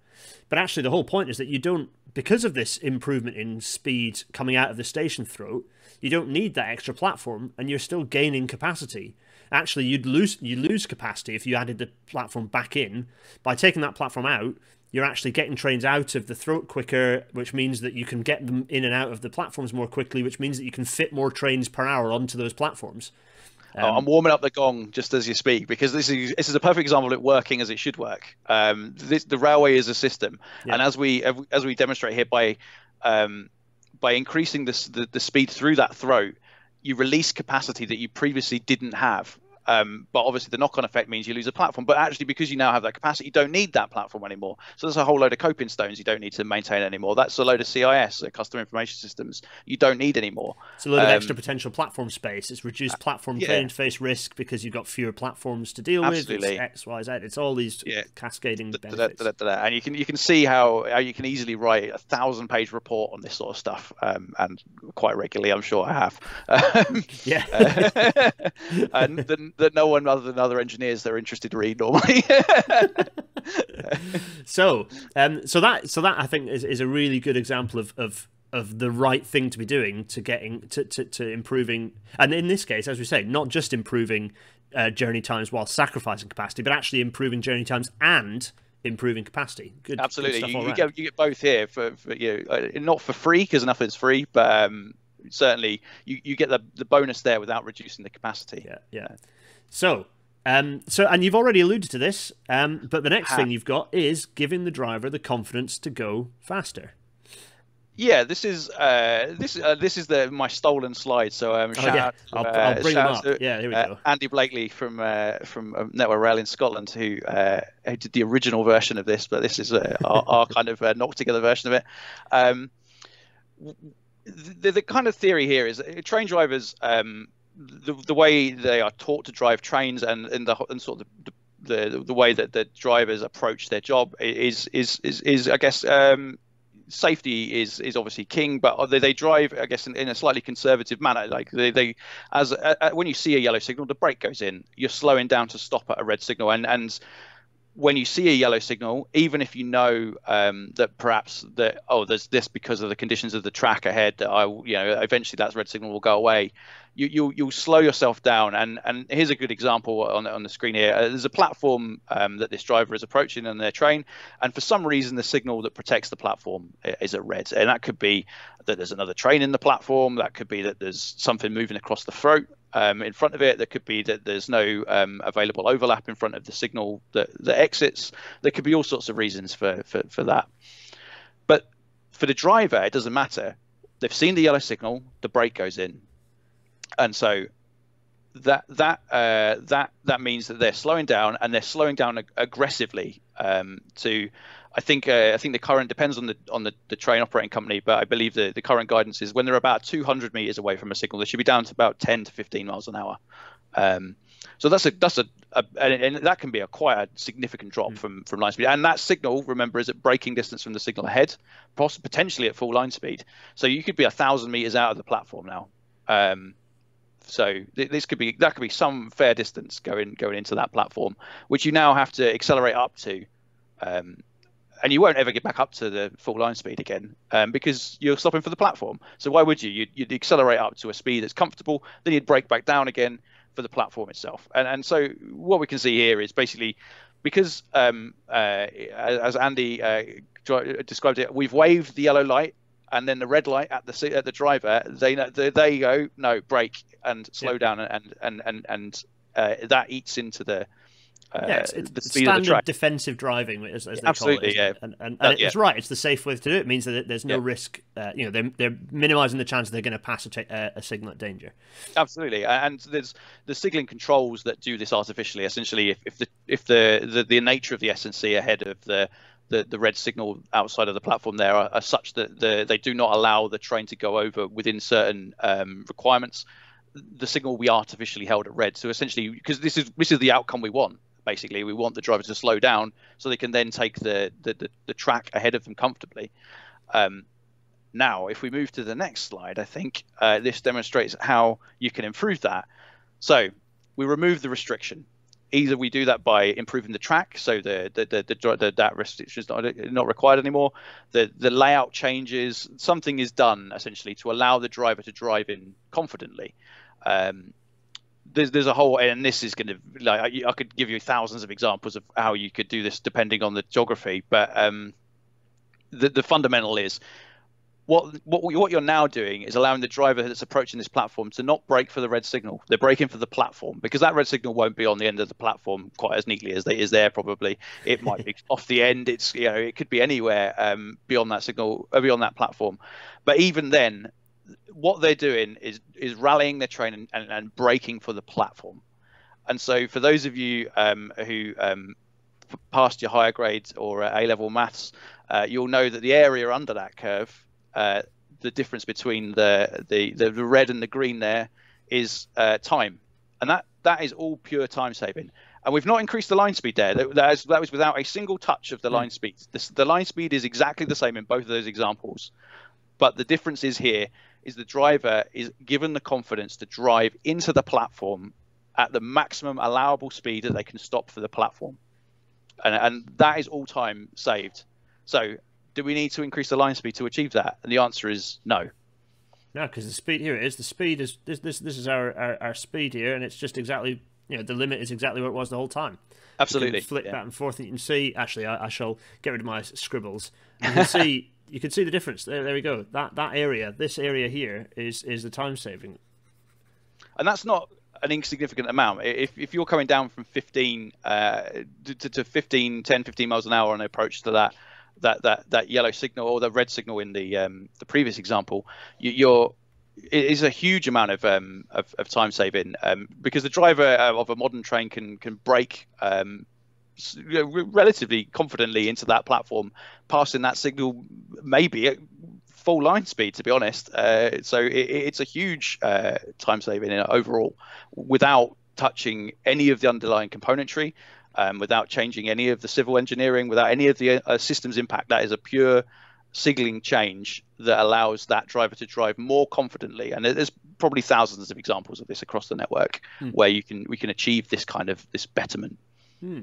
But actually, the whole point is that you don't, because of this improvement in speed coming out of the station throat, you don't need that extra platform, and you're still gaining capacity actually you'd lose you lose capacity if you added the platform back in by taking that platform out you're actually getting trains out of the throat quicker, which means that you can get them in and out of the platforms more quickly, which means that you can fit more trains per hour onto those platforms. Um, oh, I'm warming up the gong just as you speak because this is this is a perfect example of it working as it should work. Um, this, the railway is a system, yeah. and as we as we demonstrate here by um, by increasing this, the the speed through that throat, you release capacity that you previously didn't have. Um, but obviously, the knock-on effect means you lose a platform. But actually, because you now have that capacity, you don't need that platform anymore. So there's a whole load of coping stones you don't need to maintain anymore. That's a load of CIS, uh, customer information systems, you don't need anymore. It's a load um, of extra potential platform space. It's reduced uh, platform yeah. interface risk because you've got fewer platforms to deal Absolutely. with. It's X, Y, Z. It's all these yeah. cascading da, benefits. Da, da, and you can you can see how, how you can easily write a thousand page report on this sort of stuff, um, and quite regularly, I'm sure I have. Um, yeah. and that no one other than other engineers that are interested to read normally. so, um, so that so that I think is, is a really good example of, of of the right thing to be doing to getting to, to, to improving and in this case as we say not just improving uh, journey times while sacrificing capacity but actually improving journey times and improving capacity. Good absolutely. good you, you, get, you get both here for, for you know, uh, not for free because nothing's free but um, certainly you, you get the, the bonus there without reducing the capacity yeah yeah so, um, so and you've already alluded to this, um, but the next thing you've got is giving the driver the confidence to go faster. Yeah, this is uh, this uh, this is the my stolen slide. So um, oh, shout oh, yeah. out, to, I'll, I'll uh, bring them up. To, yeah, here we uh, go. Andy Blakely from uh, from um, Network Rail in Scotland, who, uh, who did the original version of this, but this is our, our, kind of knocked together version of it. Um, the, the kind of theory here is train drivers um, the, the way they are taught to drive trains and, and the and sort of the, the, the way that the drivers approach their job is is is, is I guess um, safety is is obviously king, but they, they drive I guess in, in a slightly conservative manner. Like they, they as uh, when you see a yellow signal, the brake goes in. You're slowing down to stop at a red signal, and and when you see a yellow signal, even if you know um, that perhaps that oh there's this because of the conditions of the track ahead that I you know eventually that red signal will go away, you you'll, you'll slow yourself down. And and here's a good example on on the screen here. Uh, there's a platform um, that this driver is approaching on their train, and for some reason the signal that protects the platform is at red, and that could be that there's another train in the platform. That could be that there's something moving across the throat um, in front of it. There could be that there's no um, available overlap in front of the signal that, that exits. There could be all sorts of reasons for, for, for that. But for the driver, it doesn't matter. They've seen the yellow signal, the brake goes in, and so that that uh, that that means that they're slowing down and they're slowing down ag- aggressively um, to I think uh, I think the current depends on the on the, the train operating company, but I believe the, the current guidance is when they're about 200 meters away from a signal, they should be down to about 10 to 15 miles an hour. Um, so that's a that's a, a and, and, that can be a quite a significant drop mm. from from line speed. And that signal, remember, is at braking distance from the signal ahead, potentially at full line speed. So you could be a thousand meters out of the platform now. Um, so this could be that could be some fair distance going going into that platform, which you now have to accelerate up to. Um, and you won't ever get back up to the full line speed again um, because you're stopping for the platform. So why would you? You'd, you'd, accelerate up to a speed that's comfortable, then you'd brake back down again for the platform itself. And and so what we can see here is basically because um, uh, as Andy uh, described it, we've waved the yellow light and then the red light at the at the driver. They they, they go no brake and slow yeah. down and and and and uh, that eats into the uh, yeah, it's, it's the speed standard of the track. defensive driving, as, as they Absolutely, call it. yeah. And, and, and yeah. it's right. It's the safe way to do it. It means that there's no yeah. risk. Uh, you know, they're, they're minimizing the chance they're going to pass a, a, signal at danger. Absolutely, and there's the signaling controls that do this artificially. Essentially, if, if the if the, the the nature of the S&C ahead of the the, the red signal outside of the platform there are, are such that the, they do not allow the train to go over within certain um, requirements. The signal will be artificially held at red. So essentially, because this is this is the outcome we want. Basically, we want the driver to slow down so they can then take the the, the, the track ahead of them comfortably. Um, now, if we move to the next slide, I think uh, this demonstrates how you can improve that. So we remove the restriction either we do that by improving the track, so the the the, the, the that restriction is not not required anymore. The the layout changes. Something is done essentially to allow the driver to drive in confidently. Um, there's there's a whole and this is going to like I, I, could give you thousands of examples of how you could do this depending on the geography, but um, the the fundamental is what what what you're now doing is allowing the driver that's approaching this platform to not brake for the red signal. They're braking for the platform because that red signal won't be on the end of the platform quite as neatly as they is there. Probably it might be off the end. It's you know it could be anywhere um, beyond that signal uh, beyond that platform. But even then, what they're doing is is rallying their train and, and, and braking for the platform. And so for those of you um, who um, passed your higher grades or uh, A level maths, uh, you'll know that the area under that curve uh, the difference between the, the, the red and the green there is uh, time, and that that is all pure time saving. And we've not increased the line speed there. That, that, is, that was without a single touch of the mm. line speed. This, the line speed is exactly the same in both of those examples, but the difference is here is the driver is given the confidence to drive into the platform at the maximum allowable speed that they can stop for the platform, and, and that is all time saved. So do we need to increase the line speed to achieve that? And the answer is no. No, because the speed here it is. The speed is this. This this is our, our, our speed here, and it's just exactly you know the limit is exactly what it was the whole time. Absolutely. flip yeah. back and forth, and you can see. Actually, I, I shall get rid of my scribbles. You can see. You can see the difference. There, there we go. That that area, this area here, is is the time saving. And that's not an insignificant amount. If, if you're coming down from 15 uh, to, to 15, 10, 15 miles an hour on approach to that, that that that yellow signal or the red signal in the um, the previous example, you, are it is a huge amount of um, of, of, time saving um, because the driver uh, of a modern train can can brake um, relatively confidently into that platform, passing that signal maybe at full line speed. To be honest, uh, so it, it's a huge uh, time saving overall without touching any of the underlying componentry um, without changing any of the civil engineering, without any of the uh, systems impact. That is a pure signaling change that allows that driver to drive more confidently. And there's probably thousands of examples of this across the network hmm. where you can we can achieve this kind of this betterment. Hmm.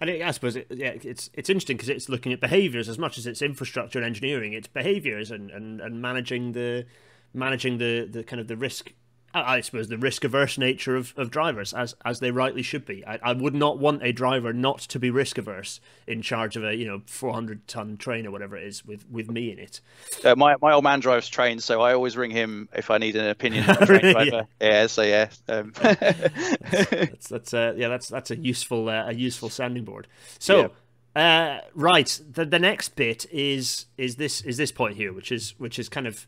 And it, I suppose it, yeah, it's it's interesting because it's looking at behaviors as much as it's infrastructure and engineering. It's behaviors and, and, and managing the managing the, the kind of the risk I suppose the risk averse nature of, of drivers, as as they rightly should be. I, I would not want a driver not to be risk averse in charge of a you know 400 ton train or whatever it is with, with me in it. Uh, my my old man drives trains, so I always ring him if I need an opinion on a train really? driver. Yeah. yeah. so yeah. Um. that's, that's, that's uh, yeah that's that's a useful uh, a useful sounding board. So. Yeah. Uh, right. The the next bit is is this is this point here, which is which is kind of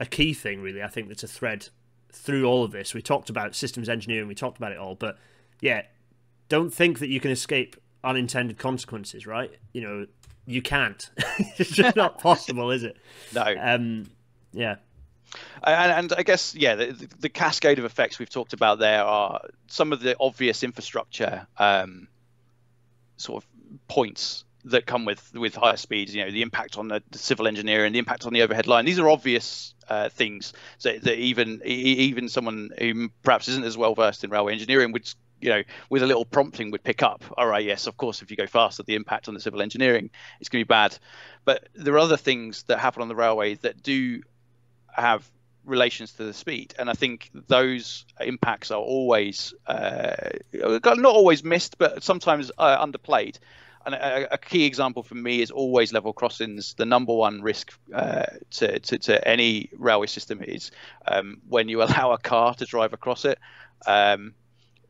a key thing, really. I think that's a thread through all of this. We talked about systems engineering, we talked about it all, but yeah, don't think that you can escape unintended consequences, right? You know, you can't. it's just not possible, is it? No. Um, yeah. And, and, I guess, yeah, the, the, cascade of effects we've talked about there are some of the obvious infrastructure um, sort of points that come with with higher speeds. You know, the impact on the, the civil engineering, the impact on the overhead line. These are obvious uh, things that, that even even someone who perhaps isn't as well versed in railway engineering would you know, with a little prompting would pick up. All right, yes, of course, if you go faster, the impact on the civil engineering is going to be bad. But there are other things that happen on the railway that do have relations to the speed, and I think those impacts are always uh, not always missed, but sometimes uh, underplayed and a, a, key example for me is always level crossings. The number one risk uh, to, to, to, any railway system is um, when you allow a car to drive across it. Um,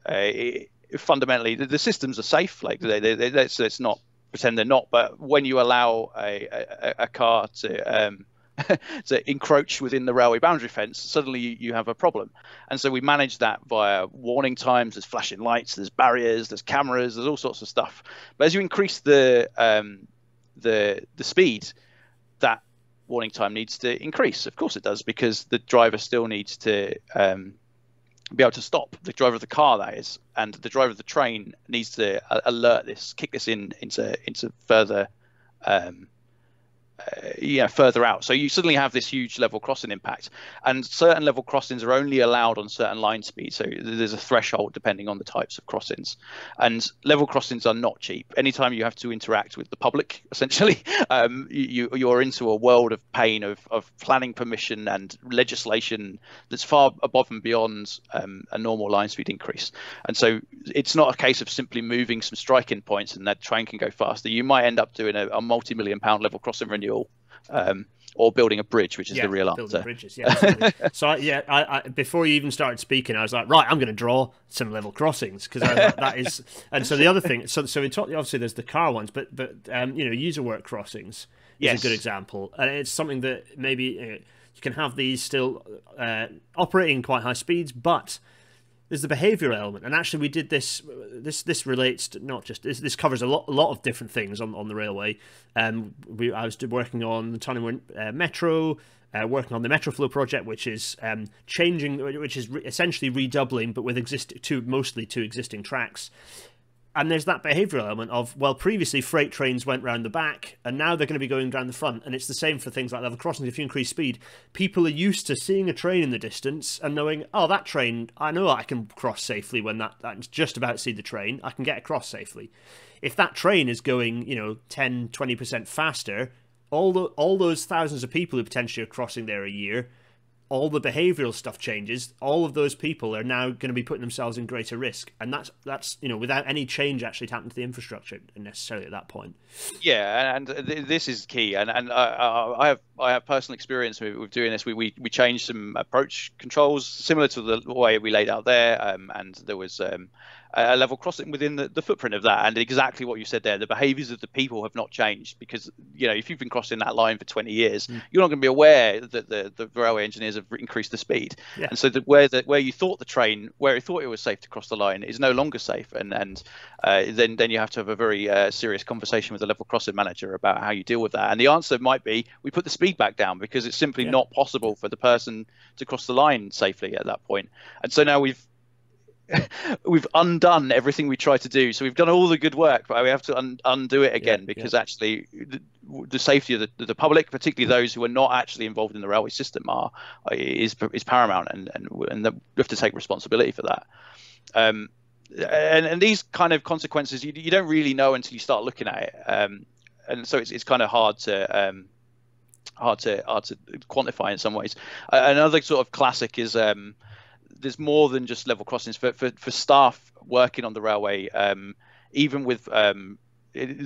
uh, it fundamentally the, the, systems are safe. Like they, they, they, let's, not pretend they're not. But when you allow a, a, a car to um, to encroach within the railway boundary fence, suddenly you, you, have a problem. And so we manage that via warning times. There's flashing lights, there's barriers, there's cameras, there's all sorts of stuff. But as you increase the um, the the speed, that warning time needs to increase. Of course it does, because the driver still needs to um, be able to stop the driver of the car that is and the driver of the train needs to alert this kick this in into into further um, uh, yeah, further out. So you suddenly have this huge level crossing impact, and certain level crossings are only allowed on certain line speeds. So there's a threshold depending on the types of crossings, and level crossings are not cheap. Anytime you have to interact with the public, essentially, um, you you're into a world of pain of of planning permission and legislation that's far above and beyond um, a normal line speed increase. And so it's not a case of simply moving some striking points and that train can go faster. You might end up doing a, a multi-million pound level crossing renewal um, or building a bridge, which is yeah, the real answer. Bridges, yeah. so I, yeah, I, I, before you even started speaking, I was like, right, I'm going to draw some level crossings because that is. And so the other thing, so so we talked. Obviously, there's the car ones, but but um, you know, user work crossings is yes. a good example, and it's something that maybe uh, you can have these still uh, operating quite high speeds, but there's the behavioural element, and actually we did this. This this relates to not just this. This covers a lot a lot of different things on, on the railway. Um, we I was working on the Tottenham uh, Metro, uh, working on the Metroflow project, which is um, changing, which is re- essentially redoubling, but with exist two mostly two existing tracks and there's that behavioural element of well previously freight trains went round the back and now they're going to be going down the front. And it's the same for things like level crossings. If you increase speed people are used to seeing a train in the distance and knowing oh that train i know i can cross safely when that that's just about to see the train. I can get across safely. If that train is going you know 10 20% faster all the, all those thousands of people who potentially are crossing there a year all the behavioral stuff changes, all of those people are now going to be putting themselves in greater risk, and that's that's you know without any change actually happening to the infrastructure necessarily at that point. Yeah, and this is key, and and uh, I have I have personal experience with, with, doing this. We, we we changed some approach controls similar to the way we laid out there, um, and there was um, a level crossing within the, the footprint of that. And exactly what you said there, the behaviours of the people have not changed because you know if you've been crossing that line for 20 years, mm. you're not going to be aware that the, the railway engineers have increased the speed. Yeah. And so the, where the, where you thought the train, where it thought it was safe to cross the line, is no longer safe. And and uh, then then you have to have a very uh, serious conversation with the level crossing manager about how you deal with that. And the answer might be we put the speed back down because it's simply yeah. not possible for the person to cross the line safely at that point. And so now we've we've undone everything we tried to do. So we've done all the good work, but we have to un- undo it again yeah, because yeah. actually the, the, safety of the, the public, particularly those who are not actually involved in the railway system, are is is paramount, and and and we have to take responsibility for that. Um, and, and these kind of consequences you, you don't really know until you start looking at it. Um, and so it's, it's kind of hard to um, hard to hard to quantify in some ways. Uh, another sort of classic is um, there's more than just level crossings for for, for staff working on the railway. Um, even with um,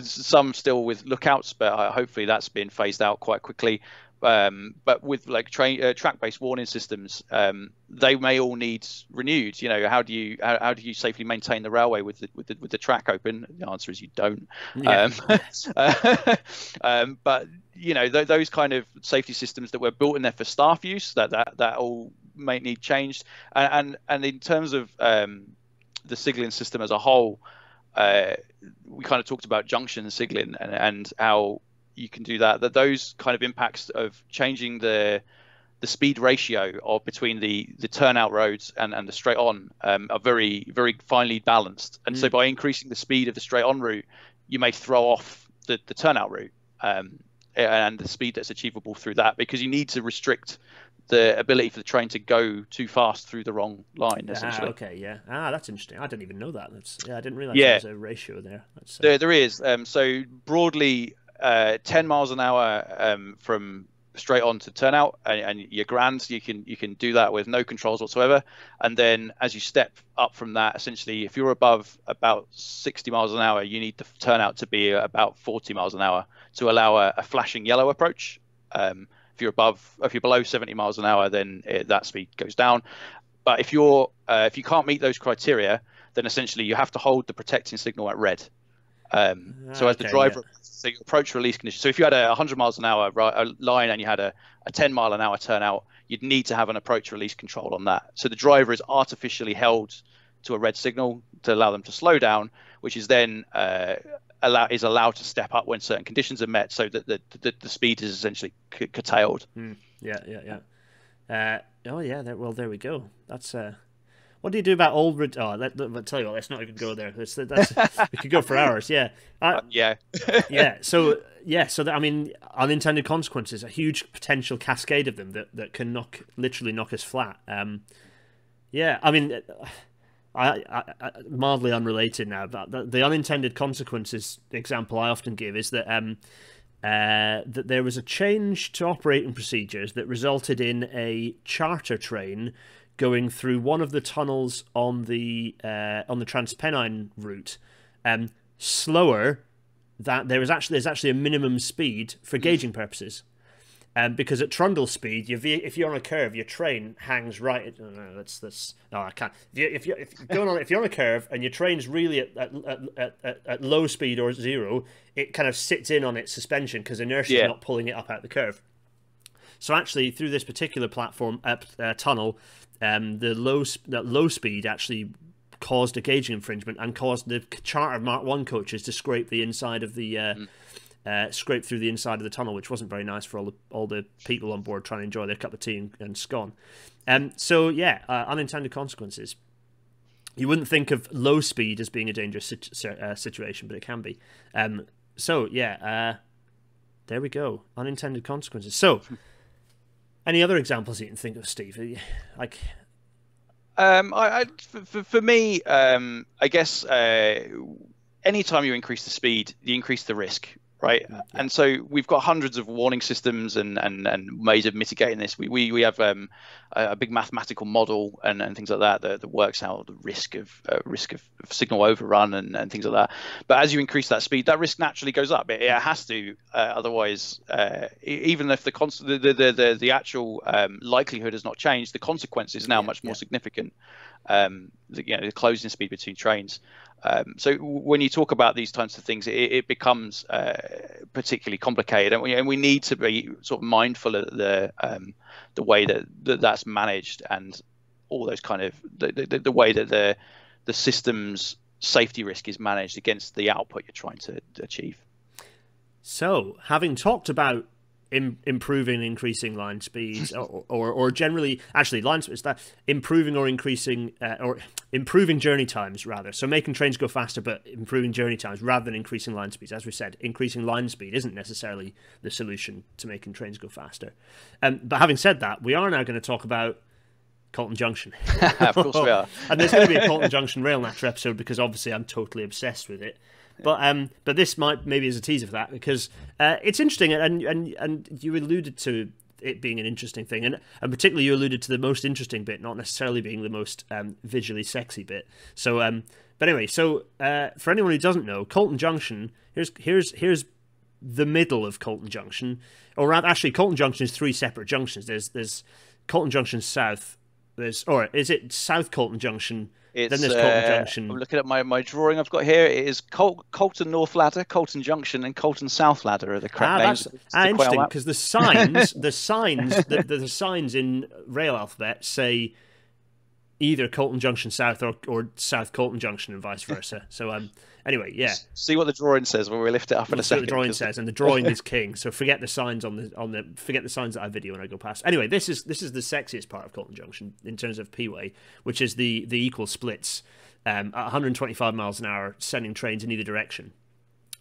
some still with lookouts, but uh, hopefully that's been phased out quite quickly. Um, but with like train uh, track-based warning systems, um, they may all need renewed. You know, how do you how, how do you safely maintain the railway with the, with the with the track open? The answer is you don't. Yeah. Um, um, but you know th- those kind of safety systems that were built in there for staff use that that that all may need changed. And and, and in terms of um, the signaling system as a whole, uh, we kind of talked about junction signaling and, and how you can do that. That those kind of impacts of changing the the speed ratio of between the the turnout roads and, and the straight on um, are very very finely balanced. And mm. so by increasing the speed of the straight on route, you may throw off the, the turnout route. Um, and the speed that's achievable through that because you need to restrict the ability for the train to go too fast through the wrong line. Essentially. Ah, okay, yeah. Ah, that's interesting. I didn't even know that. That's yeah, I didn't realize yeah. there was a ratio there. That's, uh... There, there is. Um, so broadly, uh, 10 miles an hour um, from straight on to turnout, and, and you're grand. You can you can do that with no controls whatsoever. And then as you step up from that, essentially, if you're above about 60 miles an hour, you need the turnout to be about 40 miles an hour to allow a, a flashing yellow approach. Um, if you're above, if you're below 70 miles an hour, then it, that speed goes down. But if you're uh, if you can't meet those criteria, then essentially you have to hold the protecting signal at red. Um, so as the driver, yeah. so your approach release condition. So if you had a 100 miles an hour line and you had a, a 10 mile an hour turnout, you'd need to have an approach release control on that. So the driver is artificially held to a red signal to allow them to slow down, which is then uh, allow is allowed to step up when certain conditions are met, so that the the, the speed is essentially curtailed. Mm. Yeah, yeah, yeah. Uh, oh yeah, there, well there we go. That's uh, what do you do about old? Re- oh, let, let, tell you what. Let's not even go there. That's, that's we could go for hours. Yeah. Uh, yeah. yeah. So yeah. So that, I mean, unintended consequences, a huge potential cascade of them that, that can knock literally knock us flat. Um, yeah. I mean, I, I, I mildly unrelated now, but the, the, unintended consequences example I often give is that um, uh, that there was a change to operating procedures that resulted in a charter train going through one of the tunnels on the uh, on the Transpennine route, um, slower. That there is actually there's actually a minimum speed for gauging purposes, um, because at trundle speed, if you're on a curve, your train hangs right. At, no, no, that's that's no, I can't. If you if you if you're going on if you're on a curve and your train's really at at, at, at, at low speed or zero, it kind of sits in on its suspension because inertia is yeah. not pulling it up out the curve. So actually, through this particular platform uh, uh, tunnel, um, the low that low speed actually caused a gauging infringement and caused the charter of Mark One coaches to scrape the inside of the uh, mm. Uh, scrape through the inside of the tunnel, which wasn't very nice for all the all the people on board trying to enjoy their cup of tea and, and scone. Um, so yeah, uh, unintended consequences. You wouldn't think of low speed as being a dangerous situ- uh, situation, but it can be. Um, so yeah, uh, there we go. Unintended consequences. So. Any other examples you can think of, Steve? Like, um, I, I for, for, me, um, I guess uh, anytime you increase the speed, you increase the risk right? And so we've got hundreds of warning systems and, and, and ways of mitigating this. We, we, we have um, a big mathematical model and, and things like that, that, that works out the risk of uh, risk of, of, signal overrun and, and things like that. But as you increase that speed, that risk naturally goes up. It, it has to, uh, otherwise, uh, even if the, cons- the, the, the, the actual um, likelihood has not changed, the consequence is now yeah, much more yeah. significant. Um, the, you know, the closing speed between trains. Um, so when you talk about these types of things, it, it becomes uh, particularly complicated, and we, and we, need to be sort of mindful of the um, the way that, that that's managed and all those kind of the, the, the way that the the system's safety risk is managed against the output you're trying to achieve. So, having talked about Im- improving increasing line speeds or, or, or generally actually line speeds that improving or increasing uh, or improving journey times rather so making trains go faster but improving journey times rather than increasing line speeds as we said increasing line speed isn't necessarily the solution to making trains go faster um, but having said that we are now going to talk about Colton Junction. of course we are. and there's going to be a Colton Junction Rail Natter episode because obviously I'm totally obsessed with it. But um, but this might maybe is a teaser for that because uh, it's interesting and and and you alluded to it being an interesting thing, and and particularly you alluded to the most interesting bit, not necessarily being the most um, visually sexy bit. So um, but anyway, so uh, for anyone who doesn't know, Colton Junction here's here's here's the middle of Colton Junction, or rather, actually, Colton Junction is three separate junctions. There's there's Colton Junction South. There's or is it South Colton Junction? It's, then there's Colton uh, Junction. I'm looking at my, my drawing I've got here. It is Col- Colton North Ladder, Colton Junction, and Colton South Ladder are the correct ah, names. That's ah, interesting because the signs, the signs, the, the, the signs in rail alphabet say either Colton Junction South or, or South Colton Junction and vice versa. So um, Anyway, yeah. See what the drawing says when we lift it up in a second. the drawing says, and the drawing is king. So forget the signs on the on the forget the signs that I video when I go past. Anyway, this is this is the sexiest part of Colton Junction in terms of P-way, which is the the equal splits um, at 125 miles an hour, sending trains in either direction.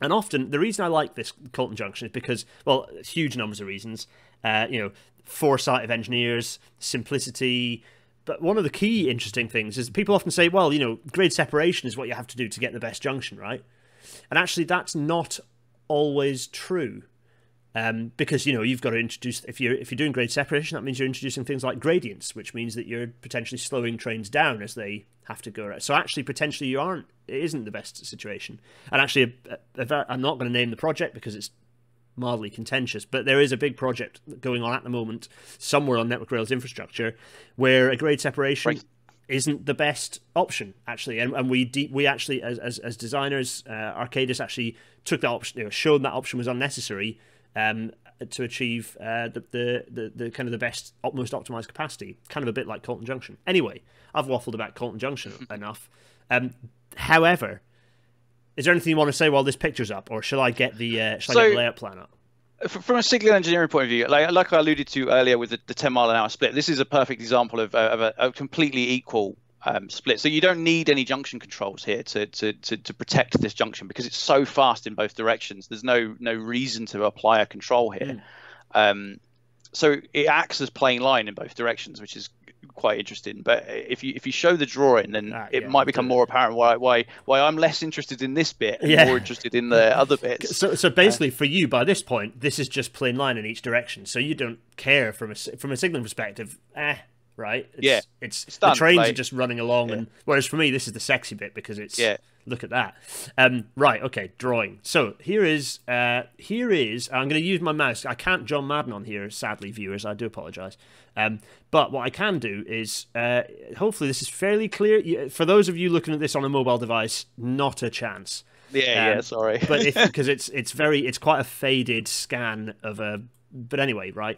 And often, the reason I like this Colton Junction is because, well, huge numbers of reasons. Uh, you know, foresight of engineers, simplicity, but one of the key interesting things is people often say, well, you know, grade separation is what you have to do to get the best junction, right? And actually, that's not always true. Um, because you know you've got to introduce if you're if you're doing grade separation, that means you're introducing things like gradients, which means that you're potentially slowing trains down as they have to go. So actually, potentially you aren't. It isn't the best situation. And actually, I'm not going to name the project because it's mildly contentious, but there is a big project going on at the moment somewhere on Network Rail's infrastructure where a grade separation. Break, isn't the best option actually, and, and we de- we actually as as, as designers, uh, Arcadis actually took that option, you know, showed that option was unnecessary. Um, to achieve uh, the, the, the the kind of the best, most optimized capacity, kind of a bit like Colton Junction. Anyway, I've waffled about Colton Junction enough. Um, however, is there anything you want to say while this picture's up, or shall I get the uh, shall So- I get the layout plan up? from a signal engineering point of view, like, like I alluded to earlier with the, the 10 mile an hour split, this is a perfect example of, of a, a completely equal um, split. So you don't need any junction controls here to, to, to, to protect this junction because it's so fast in both directions. There's no no reason to apply a control here. Um, so it acts as plain line in both directions, which is quite interesting. But if you if you show the drawing, then Ah, it yeah, might become more apparent why why why I'm less interested in this bit and Yeah. more interested in the other bits. So, so basically, for you, by this point, this is just plain line in each direction. So you don't care from a from a signaling perspective. Eh, right? It's, Yeah. it's, It's the done, trains are just running along, and whereas for me, this is the sexy bit because it's Yeah. Look at that. Um, right. Okay. Drawing. So here is uh, here is. I'm going to use my mouse. I can't John Madden on here, sadly, viewers. I do apologise. Um, but what I can do is, uh, hopefully, this is fairly clear. For those of you looking at this on a mobile device, not a chance Yeah, Um, yeah, sorry. but if because it's it's very it's quite a faded scan of a but anyway right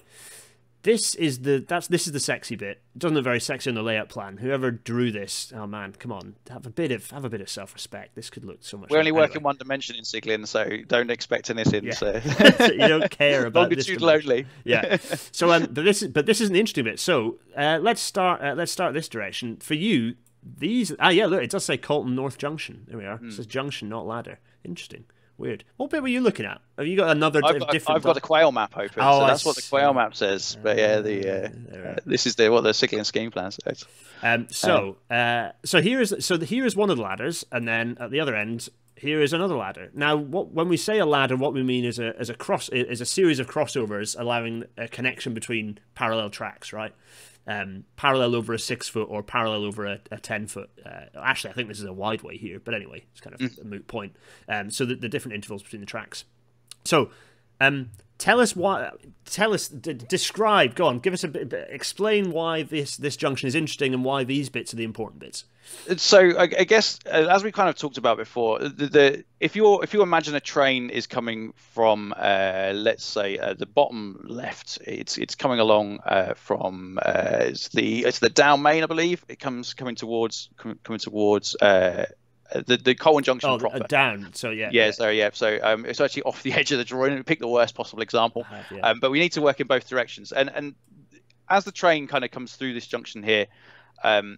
this is the that's this is the sexy bit it doesn't look very sexy on the layout plan whoever drew this oh man come on have a bit of have a bit of self-respect this could look so much We're only working one dimension in Siglin, so don't expect anything. Yeah. So. you don't care about dimension. lonely. yeah. So um, but this is but this is an interesting bit. So uh, let's start. Uh, let's start this direction for you. These ah yeah look it does say Colton North Junction. There we are. It says junction, not ladder. Interesting. Weird. What bit were you looking at? Have you got another I've got, different? I've got the quail map open, Oh, so I that's what the quail see. map says. But yeah, the uh, uh, this is the what the Siglin scheme plan says. Um, so, uh, so here is so here is one of the ladders, and then at the other end here is another ladder. Now, what, when we say a ladder, what we mean is a is a cross is a series of crossovers allowing a connection between parallel tracks, right? Um, parallel over a six foot or parallel over a, a ten foot. Uh, actually, I think this is a wide way here, but anyway, it's kind of a moot point. Um, so the, the different intervals between the tracks. So, um, tell us why. Tell us, d- describe. Go on, give us a bit. Explain why this this junction is interesting and why these bits are the important bits. So I, I guess uh, as we kind of talked about before, the, the if you if you imagine a train is coming from uh, let's say uh, the bottom left, it's it's coming along uh, from uh, it's the it's the down main, I believe. It comes coming towards coming, coming towards uh, the the Colton Junction Oh, proper. uh, down. So yeah. Yeah, so yeah, so um, it's actually off the edge of the drawing. Pick the worst possible example, have, yeah. um, but we need to work in both directions. And and as the train kind of comes through this junction here, um,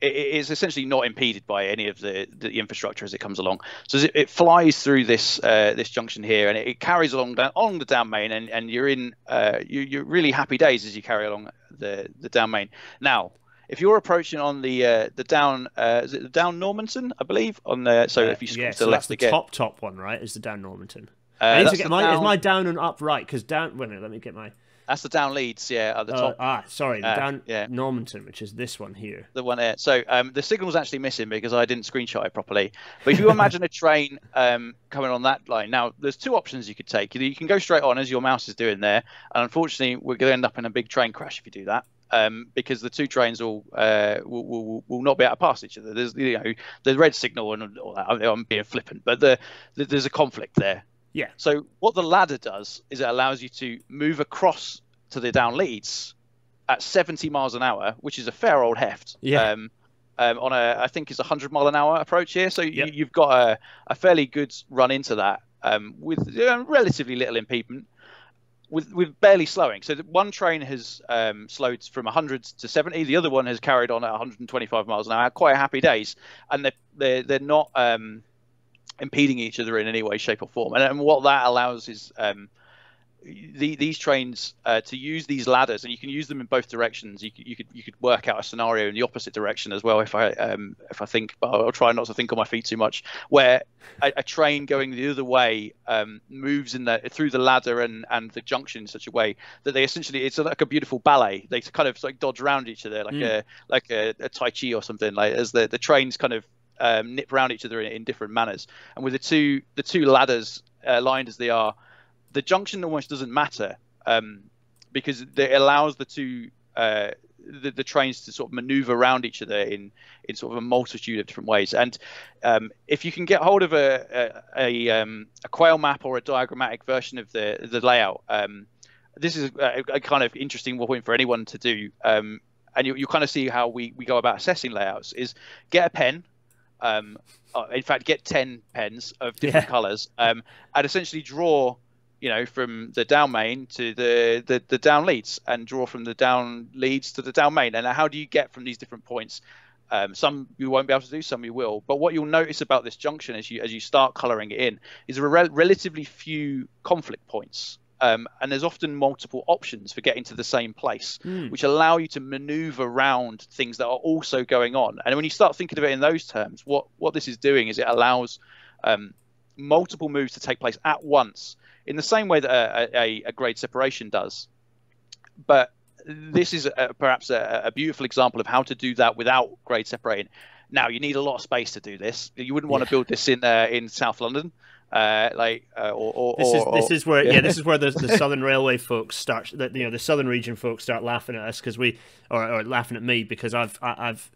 it, it is essentially not impeded by any of the, the infrastructure as it comes along. So it, it flies through this uh, this junction here, and it, it carries along down along the down main, and, and you're in uh, you, you're really happy days as you carry along the the down main. Now. If you're approaching on the uh, the down, uh, is it the down Normanton, I believe? On the so Uh, if you scroll yeah, to so the that's left the again, top top one, right? Is the down Normanton. uh, I need to get the my is down- my down and up right because down. Wait a minute, let me get my. That's the down Leeds, yeah, at the uh, top, ah, sorry, the Uh, down yeah. Normanton, which is this one here. the one there. So um, the signal's actually missing because I didn't screenshot it properly. But if you imagine a train um, coming on that line, now there's two options you could take. Either you can go straight on as your mouse is doing there, and unfortunately we're going to end up in a big train crash if you do that. Um, because the two trains will, uh, will, will will not be able to pass each other. There's you know the red signal and all that. I'm- I'm being flippant, but the, the there's a conflict there. Yeah. So what the ladder does is it allows you to move across to the down Leeds at 70 miles an hour, which is a fair old heft. Yeah. Um, um, on a, I think it's a 100 mile an hour approach here. So Yep. you, you've got a, a fairly good run into that um, with uh, relatively little impediment. With, with barely slowing, so one train has um, slowed from 100 to 70. The other one has carried on at 125 miles an hour. Quite happy days, and they're they're, they're not um, impeding each other in any way, shape, or form. And, and what that allows is um, the, these trains uh, to use these ladders, and you can use them in both directions. You could, you could you could work out a scenario in the opposite direction as well. If I um, if I think, but I'll try not to think on my feet too much. Where a, a train going the other way um, moves in the through the ladder and and the junction in such a way that they essentially it's like a beautiful ballet. They kind of like dodge around each other like Mm. a like a, a tai chi or something. Like as the the trains kind of um, nip around each other in, in different manners. And with the two the two ladders uh, lined as they are, the junction almost doesn't matter um, because it allows the two uh, the, the, trains to sort of maneuver around each other in in sort of a multitude of different ways. And um, if you can get hold of a a, a, um, a, quail map or a diagrammatic version of the the layout, um, this is a, a, kind of interesting point for anyone to do. Um, and you, you kind of see how we, we go about assessing layouts is get a pen um, uh, in fact get 10 pens of different yeah. colors um, and essentially draw you know, from the down main to the, the, the down Leeds and draw from the down Leeds to the down main. And how do you get from these different points? Um, some you won't be able to do, some you will. But what you'll notice about this junction as you as you start colouring it in is a re- relatively few conflict points, um, and there's often multiple options for getting to the same place, mm. which allow you to manoeuvre around things that are also going on. And when you start thinking of it in those terms, what what this is doing is it allows um, multiple moves to take place at once in the same way that a, a, a grade separation does. But this is a, perhaps a, beautiful example of how to do that without grade separating. Now you need a lot of space to do this. You wouldn't want yeah. to build this in uh, in South London, uh, like uh, or, or, this is or, this is where yeah. yeah. this is where the, the Southern Railway folks start. The, you know the Southern region folks start laughing at us because we or, or laughing at me because I've I've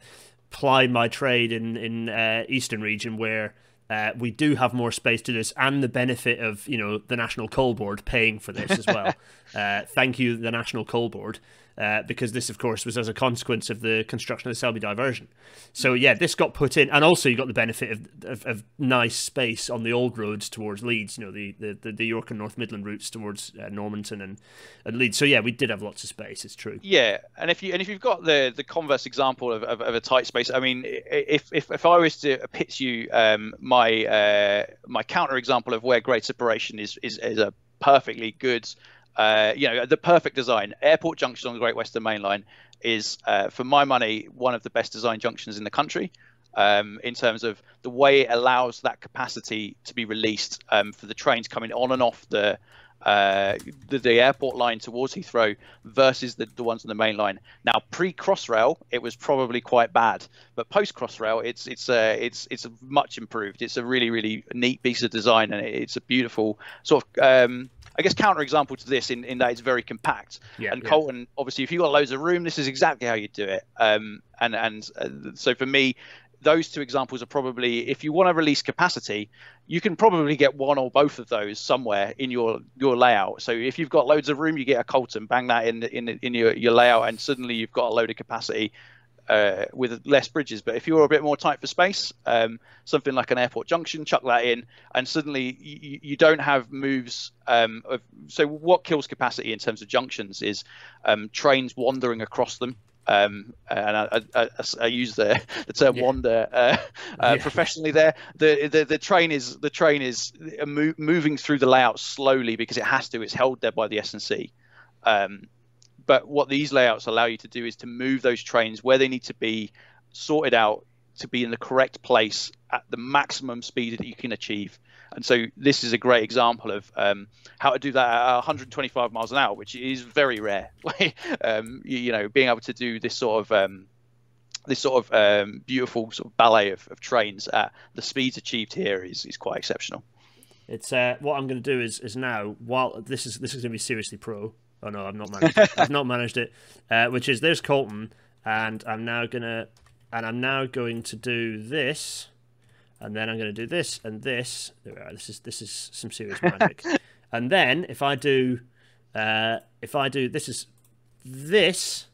plied my trade in in uh, Eastern region where uh, we do have more space to this, and the benefit of you know the National Coal Board paying for this as well. uh, thank you, the National Coal Board uh, because this, of course, was as a consequence of the construction of the Selby diversion. So yeah, this got put in, and also you got the benefit of, of, of nice space on the old roads towards Leeds. You know, the the, the York and North Midland routes towards uh, Normanton and, and Leeds. So yeah, we did have lots of space. It's true. Yeah, and if you and if you've got the the converse example of, of, of a tight space, I mean, if if, if I was to pitch you um, my uh, my counter example of where grade separation is is, is a perfectly good uh, you know, the perfect design. Airport Junction on the Great Western Main Line is, uh, for my money, one of the best designed junctions in the country. Um, in terms of the way it allows that capacity to be released um, for the trains coming on and off the, uh, the, the airport line towards Heathrow versus the, the ones on the main line. Now, pre Crossrail, it was probably quite bad, but post Crossrail, it's it's uh, it's it's much improved. It's a really really neat piece of design, and it's a beautiful sort of um, I guess counterexample to this in, in that it's very compact. Yeah, and Colton, yeah. obviously, if you've got loads of room, this is exactly how you do it. Um, and and uh, so for me, those two examples are probably if you want to release capacity, you can probably get one or both of those somewhere in your your layout. So if you've got loads of room, you get a Colton, bang that in in in your your layout, and suddenly you've got a load of capacity uh, with less bridges. But if you're a bit more tight for space, um, something like an airport junction, chuck that in, and suddenly you, you don't have moves. Um, of, so what kills capacity in terms of junctions is um, trains wandering across them. Um, and I, I, I, use the, the term yeah. wander uh, uh, yeah. professionally there. The, the the train is the train is moving through the layout slowly because it has to. It's held there by the S&C. Um, but what these layouts allow you to do is to move those trains where they need to be sorted out to be in the correct place at the maximum speed that you can achieve. And so this is a great example of um, how to do that at 125 miles an hour, which is very rare. um, you, you, know, being able to do this sort of um, this sort of um, beautiful sort of ballet of, of, trains at the speeds achieved here is, is quite exceptional. It's uh, what I'm going to do is is now while this is this is going to be seriously pro. Oh no, I've not managed. It. I've not managed it. Uh, which is there's Colton, and I'm now gonna, and I'm now going to do this, and then I'm going to do this and this. There we are. This is this is some serious magic. and then if I do, uh, if I do this is this,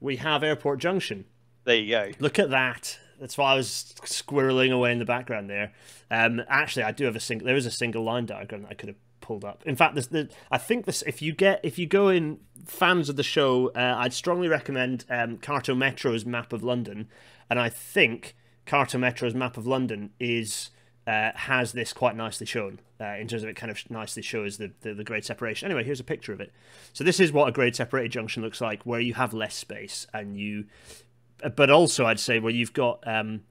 we have Airport Junction. There you go. Look at that. That's why I was squirreling away in the background there. Um, actually, I do have a single. There is a single line diagram that I could have pulled up. In fact, the, I think this if you get if you go in fans of the show, uh, I'd strongly recommend um, Carto Metro's map of London, and I think Carto Metro's map of London is. Uh, has this quite nicely shown uh, in terms of it kind of nicely shows the, the, the grade separation. Anyway, here's a picture of it. So this is what a grade separated junction looks like, where you have less space and you, but also I'd say where you've got um,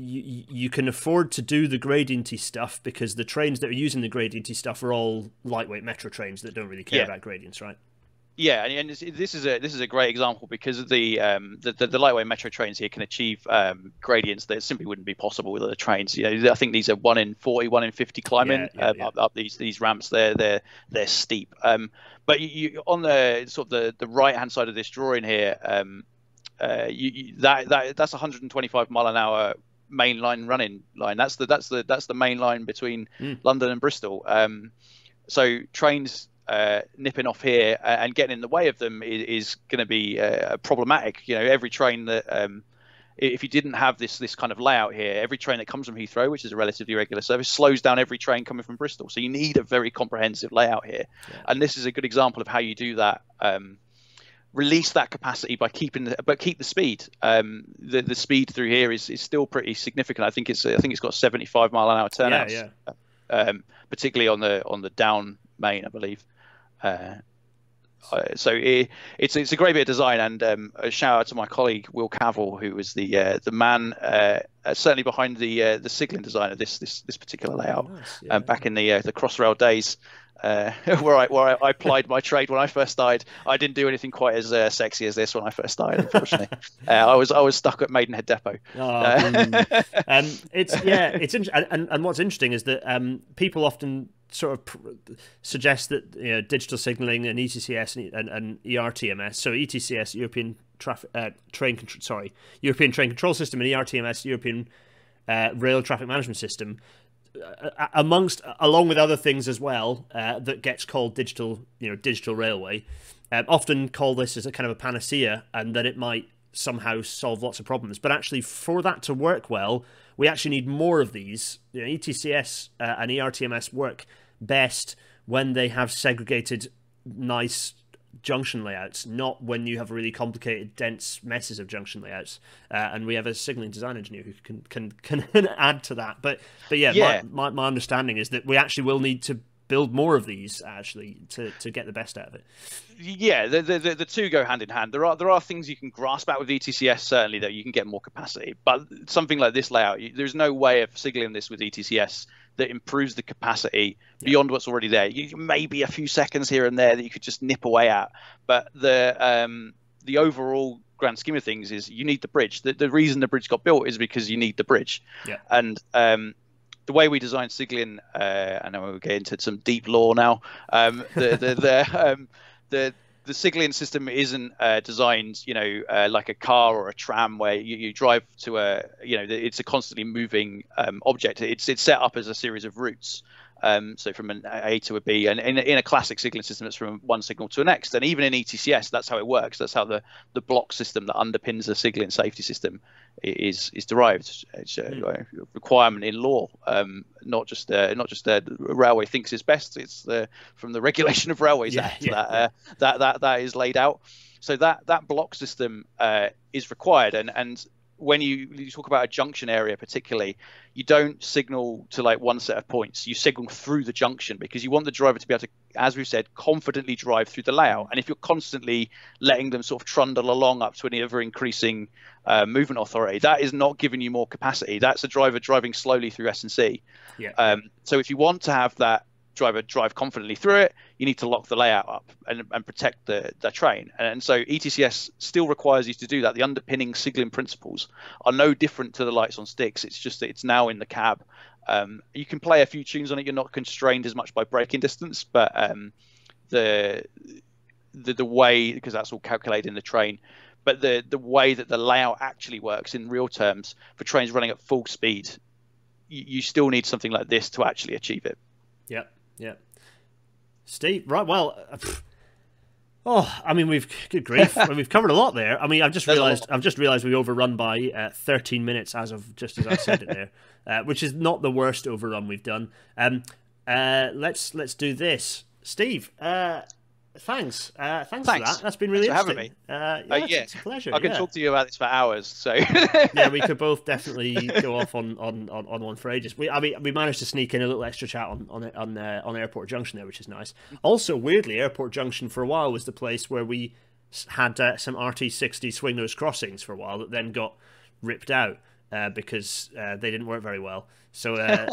you, you can afford to do the gradienty stuff because the trains that are using the gradienty stuff are all lightweight metro trains that don't really care yeah. about gradients, right? Yeah, and, and this is a this is a great example because the um, the, the, the, lightweight metro trains here can achieve um, gradients that simply wouldn't be possible with other trains. You know, I think these are one in 40, one in fifty climbing yeah, yeah, um. Up, up, these these ramps. They're they're they're steep. Um, but you, you, on the sort of the, the right hand side of this drawing here, um, uh, you, you, that that that's 125 mile an hour main line running line. That's the that's the that's the main line between mm. London and Bristol. Um, so trains uh, nipping off here and getting in the way of them is, is going to be uh, problematic. You know, every train that um, if you didn't have this this kind of layout here, every train that comes from Heathrow, which is a relatively regular service, slows down every train coming from Bristol. So you need a very comprehensive layout here, yeah. and this is a good example of how you do that. Um, release that capacity by keeping the, but keep the speed. Um, the the speed through here is, is still pretty significant. I think it's I think it's got 75 mile an hour turnouts, yeah, yeah. Um, particularly on the on the down main, I believe. Uh, uh, so it, it's it's a great bit of design, and um, a shout out to my colleague Will Cavell, who was the uh, the man uh, uh certainly behind the uh, the Siglin design of this this this particular layout, oh, nice. yeah. um, back in the the Crossrail days. where I where I, I, applied my trade when I first died, I didn't do anything quite as sexy as this when I first died. Unfortunately, I was I was stuck at Maidenhead Depot. Oh, mm. um, it's yeah, it's in- and, and what's interesting is that um, people often sort of pr- suggest that you know, digital signaling and ETCS and, and, and ERTMS, so ETCS, European traffic uh, train control, sorry, European train control system, and ERTMS, European uh, rail traffic management system, uh, amongst along with other things as well, uh, that gets called digital, you know, digital railway. Um, often call this as a kind of a panacea, and that it might somehow solve lots of problems. But actually, for that to work well, we actually need more of these. You know, ETCS uh, and ERTMS work best when they have segregated, nice junction layouts, not when you have really complicated, dense messes of junction layouts. Uh, and we have a signaling design engineer who can can can add to that. But but yeah, yeah. My, my, my understanding is that we actually will need to build more of these actually to, to get the best out of it. Yeah, the, the, the, two go hand in hand. There are there are things you can grasp at with ETCS certainly that you can get more capacity, but something like this layout, there's no way of signaling this with ETCS that improves the capacity yeah. beyond what's already there. You, maybe a few seconds here and there that you could just nip away at, but the um, the overall grand scheme of things is you need the bridge. The, the reason the bridge got built is because you need the bridge. Yeah. And um, the way we designed Siglin, uh, I know we'll get into some deep lore now. Um, the the the, um, the the Siglin system isn't uh, designed, you know, uh, like a car or a tram where you, you, drive to a, you know, it's a constantly moving um, object. It's it's set up as a series of routes. Um, so from an A to a B, and in, in a classic signaling system, it's from one signal to the next. And even in ETCS, that's how it works. That's how the, the block system that underpins the signaling safety system is is derived. It's a mm. requirement in law, um, not just uh, not just uh, the railway thinks it's best. It's the, from the Regulation of Railways yeah, Act yeah. that, uh, that that that is laid out. So that that block system uh, is required, and and when you, you talk about a junction area particularly you don't signal to like one set of points. You signal through the junction because you want the driver to be able to as we've said confidently drive through the layout. And if you're constantly letting them sort of trundle along up to an ever increasing uh, movement authority that is not giving you more capacity. That's a driver driving slowly through s&c yeah. Um, so if you want to have that driver drive confidently through it, you need to lock the layout up and, and protect the, the train. And so ETCS still requires you to do that. The underpinning signaling principles are no different to the lights on sticks. It's just that it's now in the cab. Um, you can play a few tunes on it. You're not constrained as much by braking distance, but um, the, the the way because that's all calculated in the train. But the the way that the layout actually works in real terms for trains running at full speed, you, you still need something like this to actually achieve it. Yep. Yeah. Steve, right? Well, uh, oh, I mean, we've good grief, we've covered a lot there. I mean, I've just realised, I've just realised we overrun by uh, 13 minutes as of just as I said it there, uh, which is not the worst overrun we've done. Um, uh, let's let's do this, Steve. Thanks. Uh, thanks, thanks, for that. That's been really thanks interesting. For having me. Uh, yeah, uh, yeah. It's a pleasure. I could yeah. talk to you about this for hours. So yeah, we could both definitely go off on, on, on, on one for ages. We, I mean, we managed to sneak in a little extra chat on on on, uh, on Airport Junction there, which is nice. Also, weirdly, Airport Junction for a while was the place where we had uh, some RT60 swing nose crossings for a while that then got ripped out. uh, because uh, they didn't work very well. So, uh,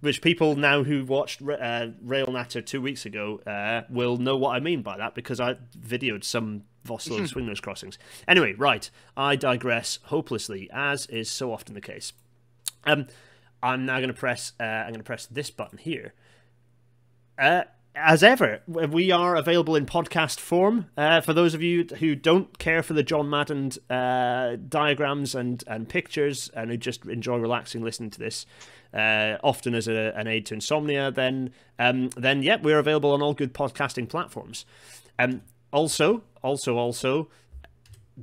which people now who watched uh, Rail Natter two weeks ago uh, will know what I mean by that because I videoed some Vossloh Swingers crossings. Anyway, right, I digress hopelessly, as is so often the case. Um, I'm now going to press. Uh, I'm going to press this button here. As ever, we are available in podcast form. Uh, for those of you who don't care for the John Madden uh, diagrams and, and pictures and who just enjoy relaxing listening to this, uh, often as a, an aid to insomnia, then um, then yeah, we're available on all good podcasting platforms. Um, also, also, also,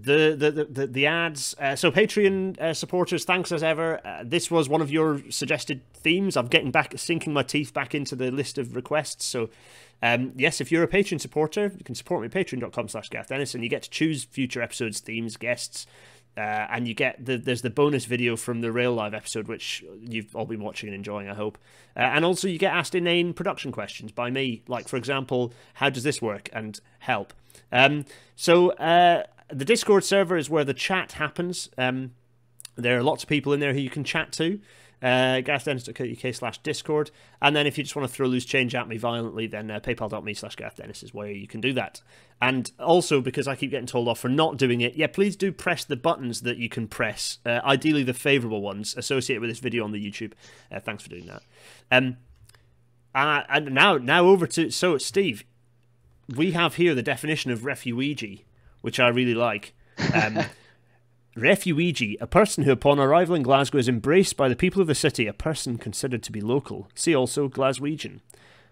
the the the, the ads. Uh, so Patreon uh, supporters, thanks as ever. Uh, this was one of your suggested themes. I'm getting back, sinking my teeth back into the list of requests. So. Um, yes, if you're a Patreon supporter, you can support me at patreon.com slash Gareth Dennis, and you get to choose future episodes, themes, guests, uh, and you get the there's the bonus video from the Rail Live episode, which you've all been watching and enjoying, I hope. Uh, and also, you get asked inane production questions by me, like for example, how does this work, and help. Um, so uh, the Discord server is where the chat happens. Um, there are lots of people in there who you can chat to. Uh, GarethDennis.co.uk slash Discord. And then if you just want to throw loose change at me violently, then uh, paypal.me slash GarethDennis is where you can do that. And also, because I keep getting told off for not doing it, yeah, please do press the buttons that you can press. Uh, ideally, the favourable ones associated with this video on the YouTube. Uh, thanks for doing that. Um, and now, now over to so Steve. We have here the definition of Refuweegee which I really like. Um, Refuweegee, a person who upon arrival in Glasgow is embraced by the people of the city, a person considered to be local. See also Glaswegian.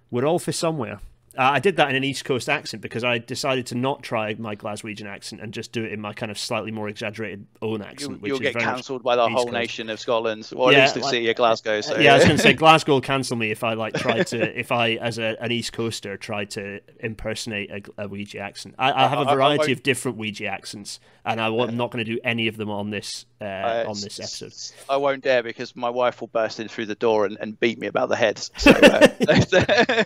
We're all for somewhere. Uh, I did that in an East Coast accent because I decided to not try my Glaswegian accent and just do it in my kind of slightly more exaggerated own accent. You, will get cancelled by the East whole Coast. nation of Scotland, or yeah, at least the like, city of Glasgow. So. Yeah, I was going to say Glasgow will cancel me if I like try to if I as a, an East Coaster try to impersonate a, a Weegie accent. I, I have a variety of different Weegie accents, and I, am not going to do any of them on this uh, uh, on this episode. I won't dare because my wife will burst in through the door and, and beat me about the head. So, uh,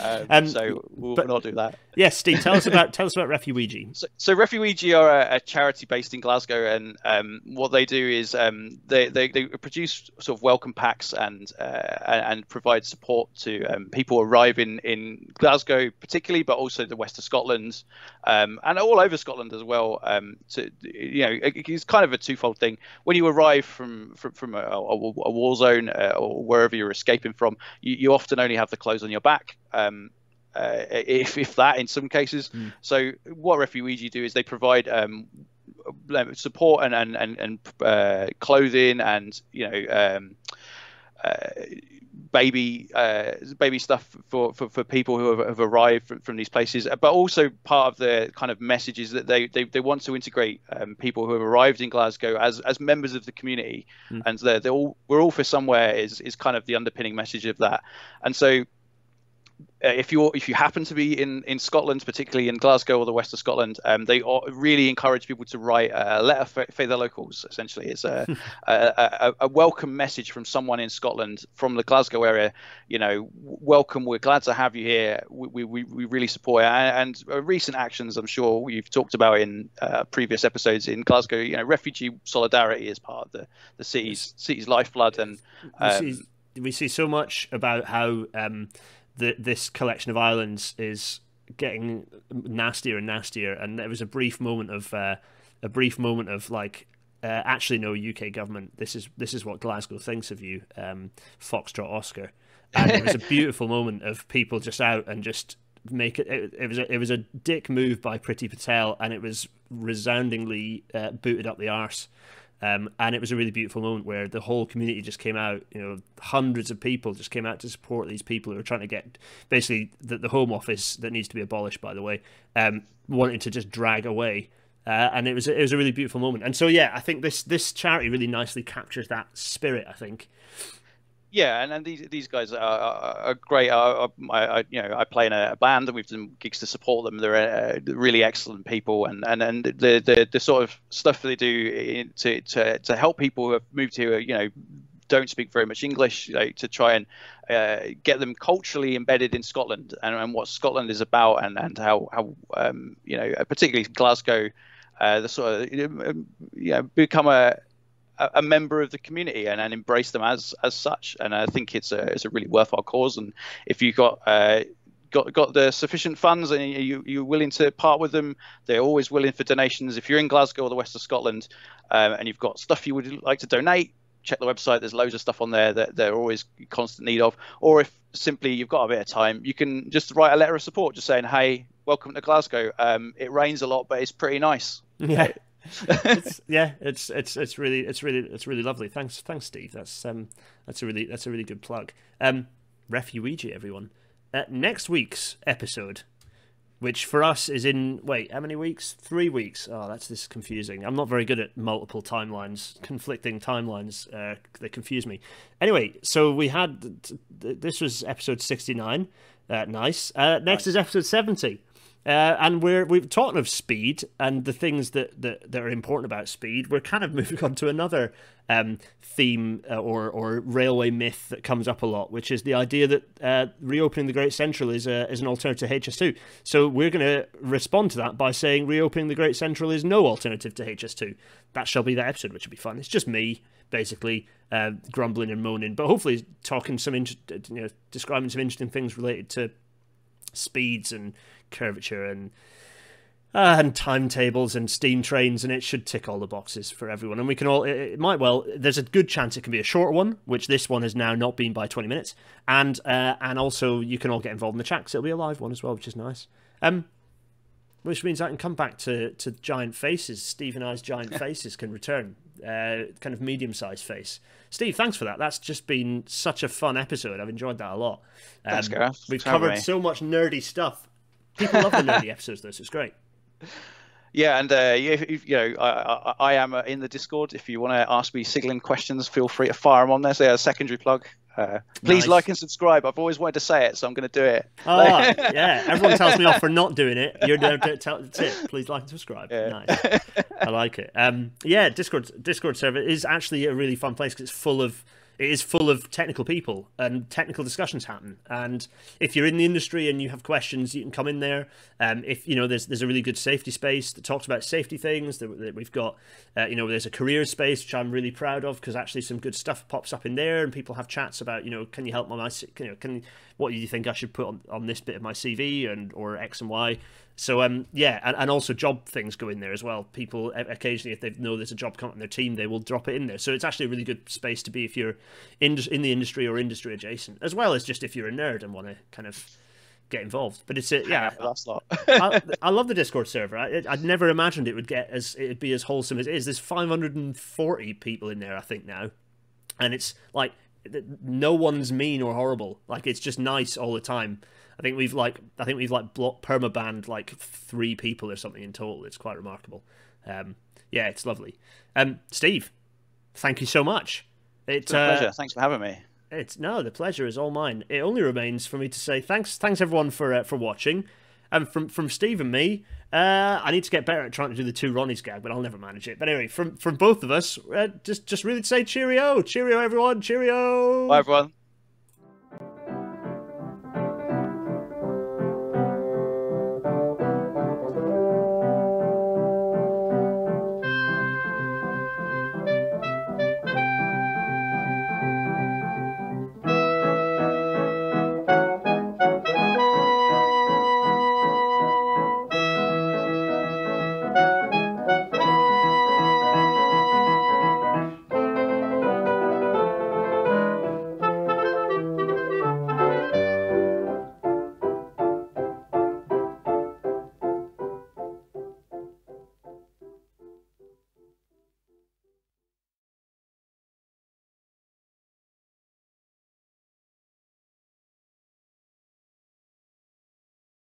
um, um, so we'll but, not do that. Yes, Steve, tell us about tell us about Refuweegee. So, so Refuweegee are a, a, charity based in Glasgow, and um, what they do is um, they, they, they produce sort of welcome packs and uh, and provide support to um, people arriving in Glasgow, particularly, but also the west of Scotland um, and all over Scotland as well. to you know, it's kind of a twofold thing. When you arrive from from, from a, a, a war zone uh, or wherever you're escaping from, you, you often only have the clothes on your back. Um, uh, if, if that in some cases. Mm. So what Refuweegee do is they provide um, support and and and, and uh, clothing and you know um, uh, baby uh, baby stuff for, for, for people who have, have arrived from, from, these places, but also part of the kind of messages that they, they, they want to integrate um, people who have arrived in Glasgow as, as members of the community, mm. and they're, they're all we're all for somewhere is is kind of the underpinning message of that, and so uh, if you if you happen to be in, in Scotland, particularly in Glasgow or the west of Scotland, um, they really encourage people to write a letter for, for their locals. Essentially, it's a, a, a, a, welcome message from someone in Scotland from the Glasgow area. You know, welcome. We're glad to have you here. We we, we really support it. And, and uh, recent actions, I'm sure you've talked about in uh, previous episodes in Glasgow. You know, refugee solidarity is part of the the city's city's lifeblood, and um, we, see, we see so much about how. Um, the, this collection of islands is getting nastier and nastier. And there was a brief moment of uh, a brief moment of like, uh, actually, no, UK government. This is this is what Glasgow thinks of you, um, Foxtrot Oscar. And it was a beautiful moment of people just out and just make it. It, it was a, it was a dick move by Priti Patel, and it was resoundingly uh, booted up the arse. Um, and it was a really beautiful moment where the whole community just came out. You know, hundreds of people just came out to support these people who are trying to get basically the, the Home Office that needs to be abolished, by the way, um, wanting to just drag away. Uh, and it was it was a really beautiful moment. And so yeah, I think this this charity really nicely captures that spirit. I think yeah, and, and these these guys are, are, great. I, I, you know I play in a band and we've done gigs to support them. They're uh, really excellent people, and, and, and the, the the sort of stuff they do to to to help people who have moved here, you know, don't speak very much English, to try and uh, get them culturally embedded in Scotland and, and what Scotland is about, and and how how um, you know particularly Glasgow, uh, the sort of you know, become a a, member of the community and, and embrace them as as such. And I think it's a it's a really worthwhile cause. And if you got uh, got got the sufficient funds and you you're willing to part with them, they're always willing for donations. If you're in Glasgow or the west of Scotland, um, and you've got stuff you would like to donate, check the website. There's loads of stuff on there that they're always constant need of. Or if simply you've got a bit of time, you can just write a letter of support, just saying, "Hey, welcome to Glasgow. Um, it rains a lot, but it's pretty nice." Yeah. It's, yeah, it's it's it's really it's really it's really lovely. Thanks, thanks, Steve. That's um that's a really that's a really good plug. Um, Refuweegee, everyone. Uh, next week's episode, which for us is in wait how many weeks? Three weeks. Oh, that's this confusing. I'm not very good at multiple timelines, conflicting timelines. Uh, they confuse me. Anyway, so we had this was episode 69. Uh, nice. Uh, next nice. is episode 70. Uh, and we're we've talked of speed and the things that, that, that are important about speed. We're kind of moving on to another um, theme uh, or or railway myth that comes up a lot, which is the idea that uh, reopening the Great Central is a, is an alternative to HS2. So we're going to respond to that by saying reopening the Great Central is no alternative to HS2. That shall be that episode, which will be fun. It's just me basically uh, grumbling and moaning, but hopefully talking some inter- you know describing some interesting things related to speeds and curvature and uh, and timetables and steam trains, and it should tick all the boxes for everyone. And we can all, it, it, might well, there's a good chance it can be a short one, which this one has now not been by 20 minutes. And uh, and also, you can all get involved in the chat because it'll be a live one as well, which is nice. Um, which means I can come back to, to giant faces. Steve and I's giant faces can return, uh, kind of medium sized face. Steve, thanks for that. That's just been such a fun episode. I've enjoyed that a lot. Um, thanks, Gareth. We've covered so much nerdy stuff. People love the nerdy episodes, though, so it's great. Yeah, and uh, you, you know, I, I, I am uh, in the Discord. If you want to ask me signaling questions, feel free to fire them on there. So, a secondary plug. Uh, please nice. like and subscribe. I've always wanted to say it, so I'm going to do it. Oh, yeah. Everyone tells me off for not doing it. You're there to tell it. Please like and subscribe. Yeah. Nice. I like it. Um, yeah, Discord Discord server is actually a really fun place because it's full of it is full of technical people and technical discussions happen. And if you're in the industry and you have questions, you can come in there. Um, if you know there's there's a really good safety space that talks about safety things. That, that we've got, uh, you know, there's a career space which I'm really proud of because actually some good stuff pops up in there and people have chats about, you know, can you help my, you know, can what do you think I should put on, on this bit of my CV and or X and Y. So um, yeah, and, and also job things go in there as well. People occasionally, if they know there's a job coming on their team, they will drop it in there. So it's actually a really good space to be if you're in in the industry or industry adjacent, as well as just if you're a nerd and want to kind of get involved. But it's a, yeah, I, I, love the Discord server. I, would never imagined it would get as it'd be as wholesome as it is. There's 540 people in there, I think now, and it's like no one's mean or horrible. Like it's just nice all the time. I think we've like I think we've like block permabanned like three people or something in total. It's quite remarkable. Um, yeah, it's lovely. Um, Steve, thank you so much. It's, a pleasure. Uh, thanks for having me. It's no, the pleasure is all mine. It only remains for me to say thanks, thanks everyone for uh, for watching, and from from Steve and me. Uh, I need to get better at trying to do the two Ronnies gag, but I'll never manage it. But anyway, from from both of us, uh, just just really say cheerio, cheerio everyone, cheerio. Bye everyone.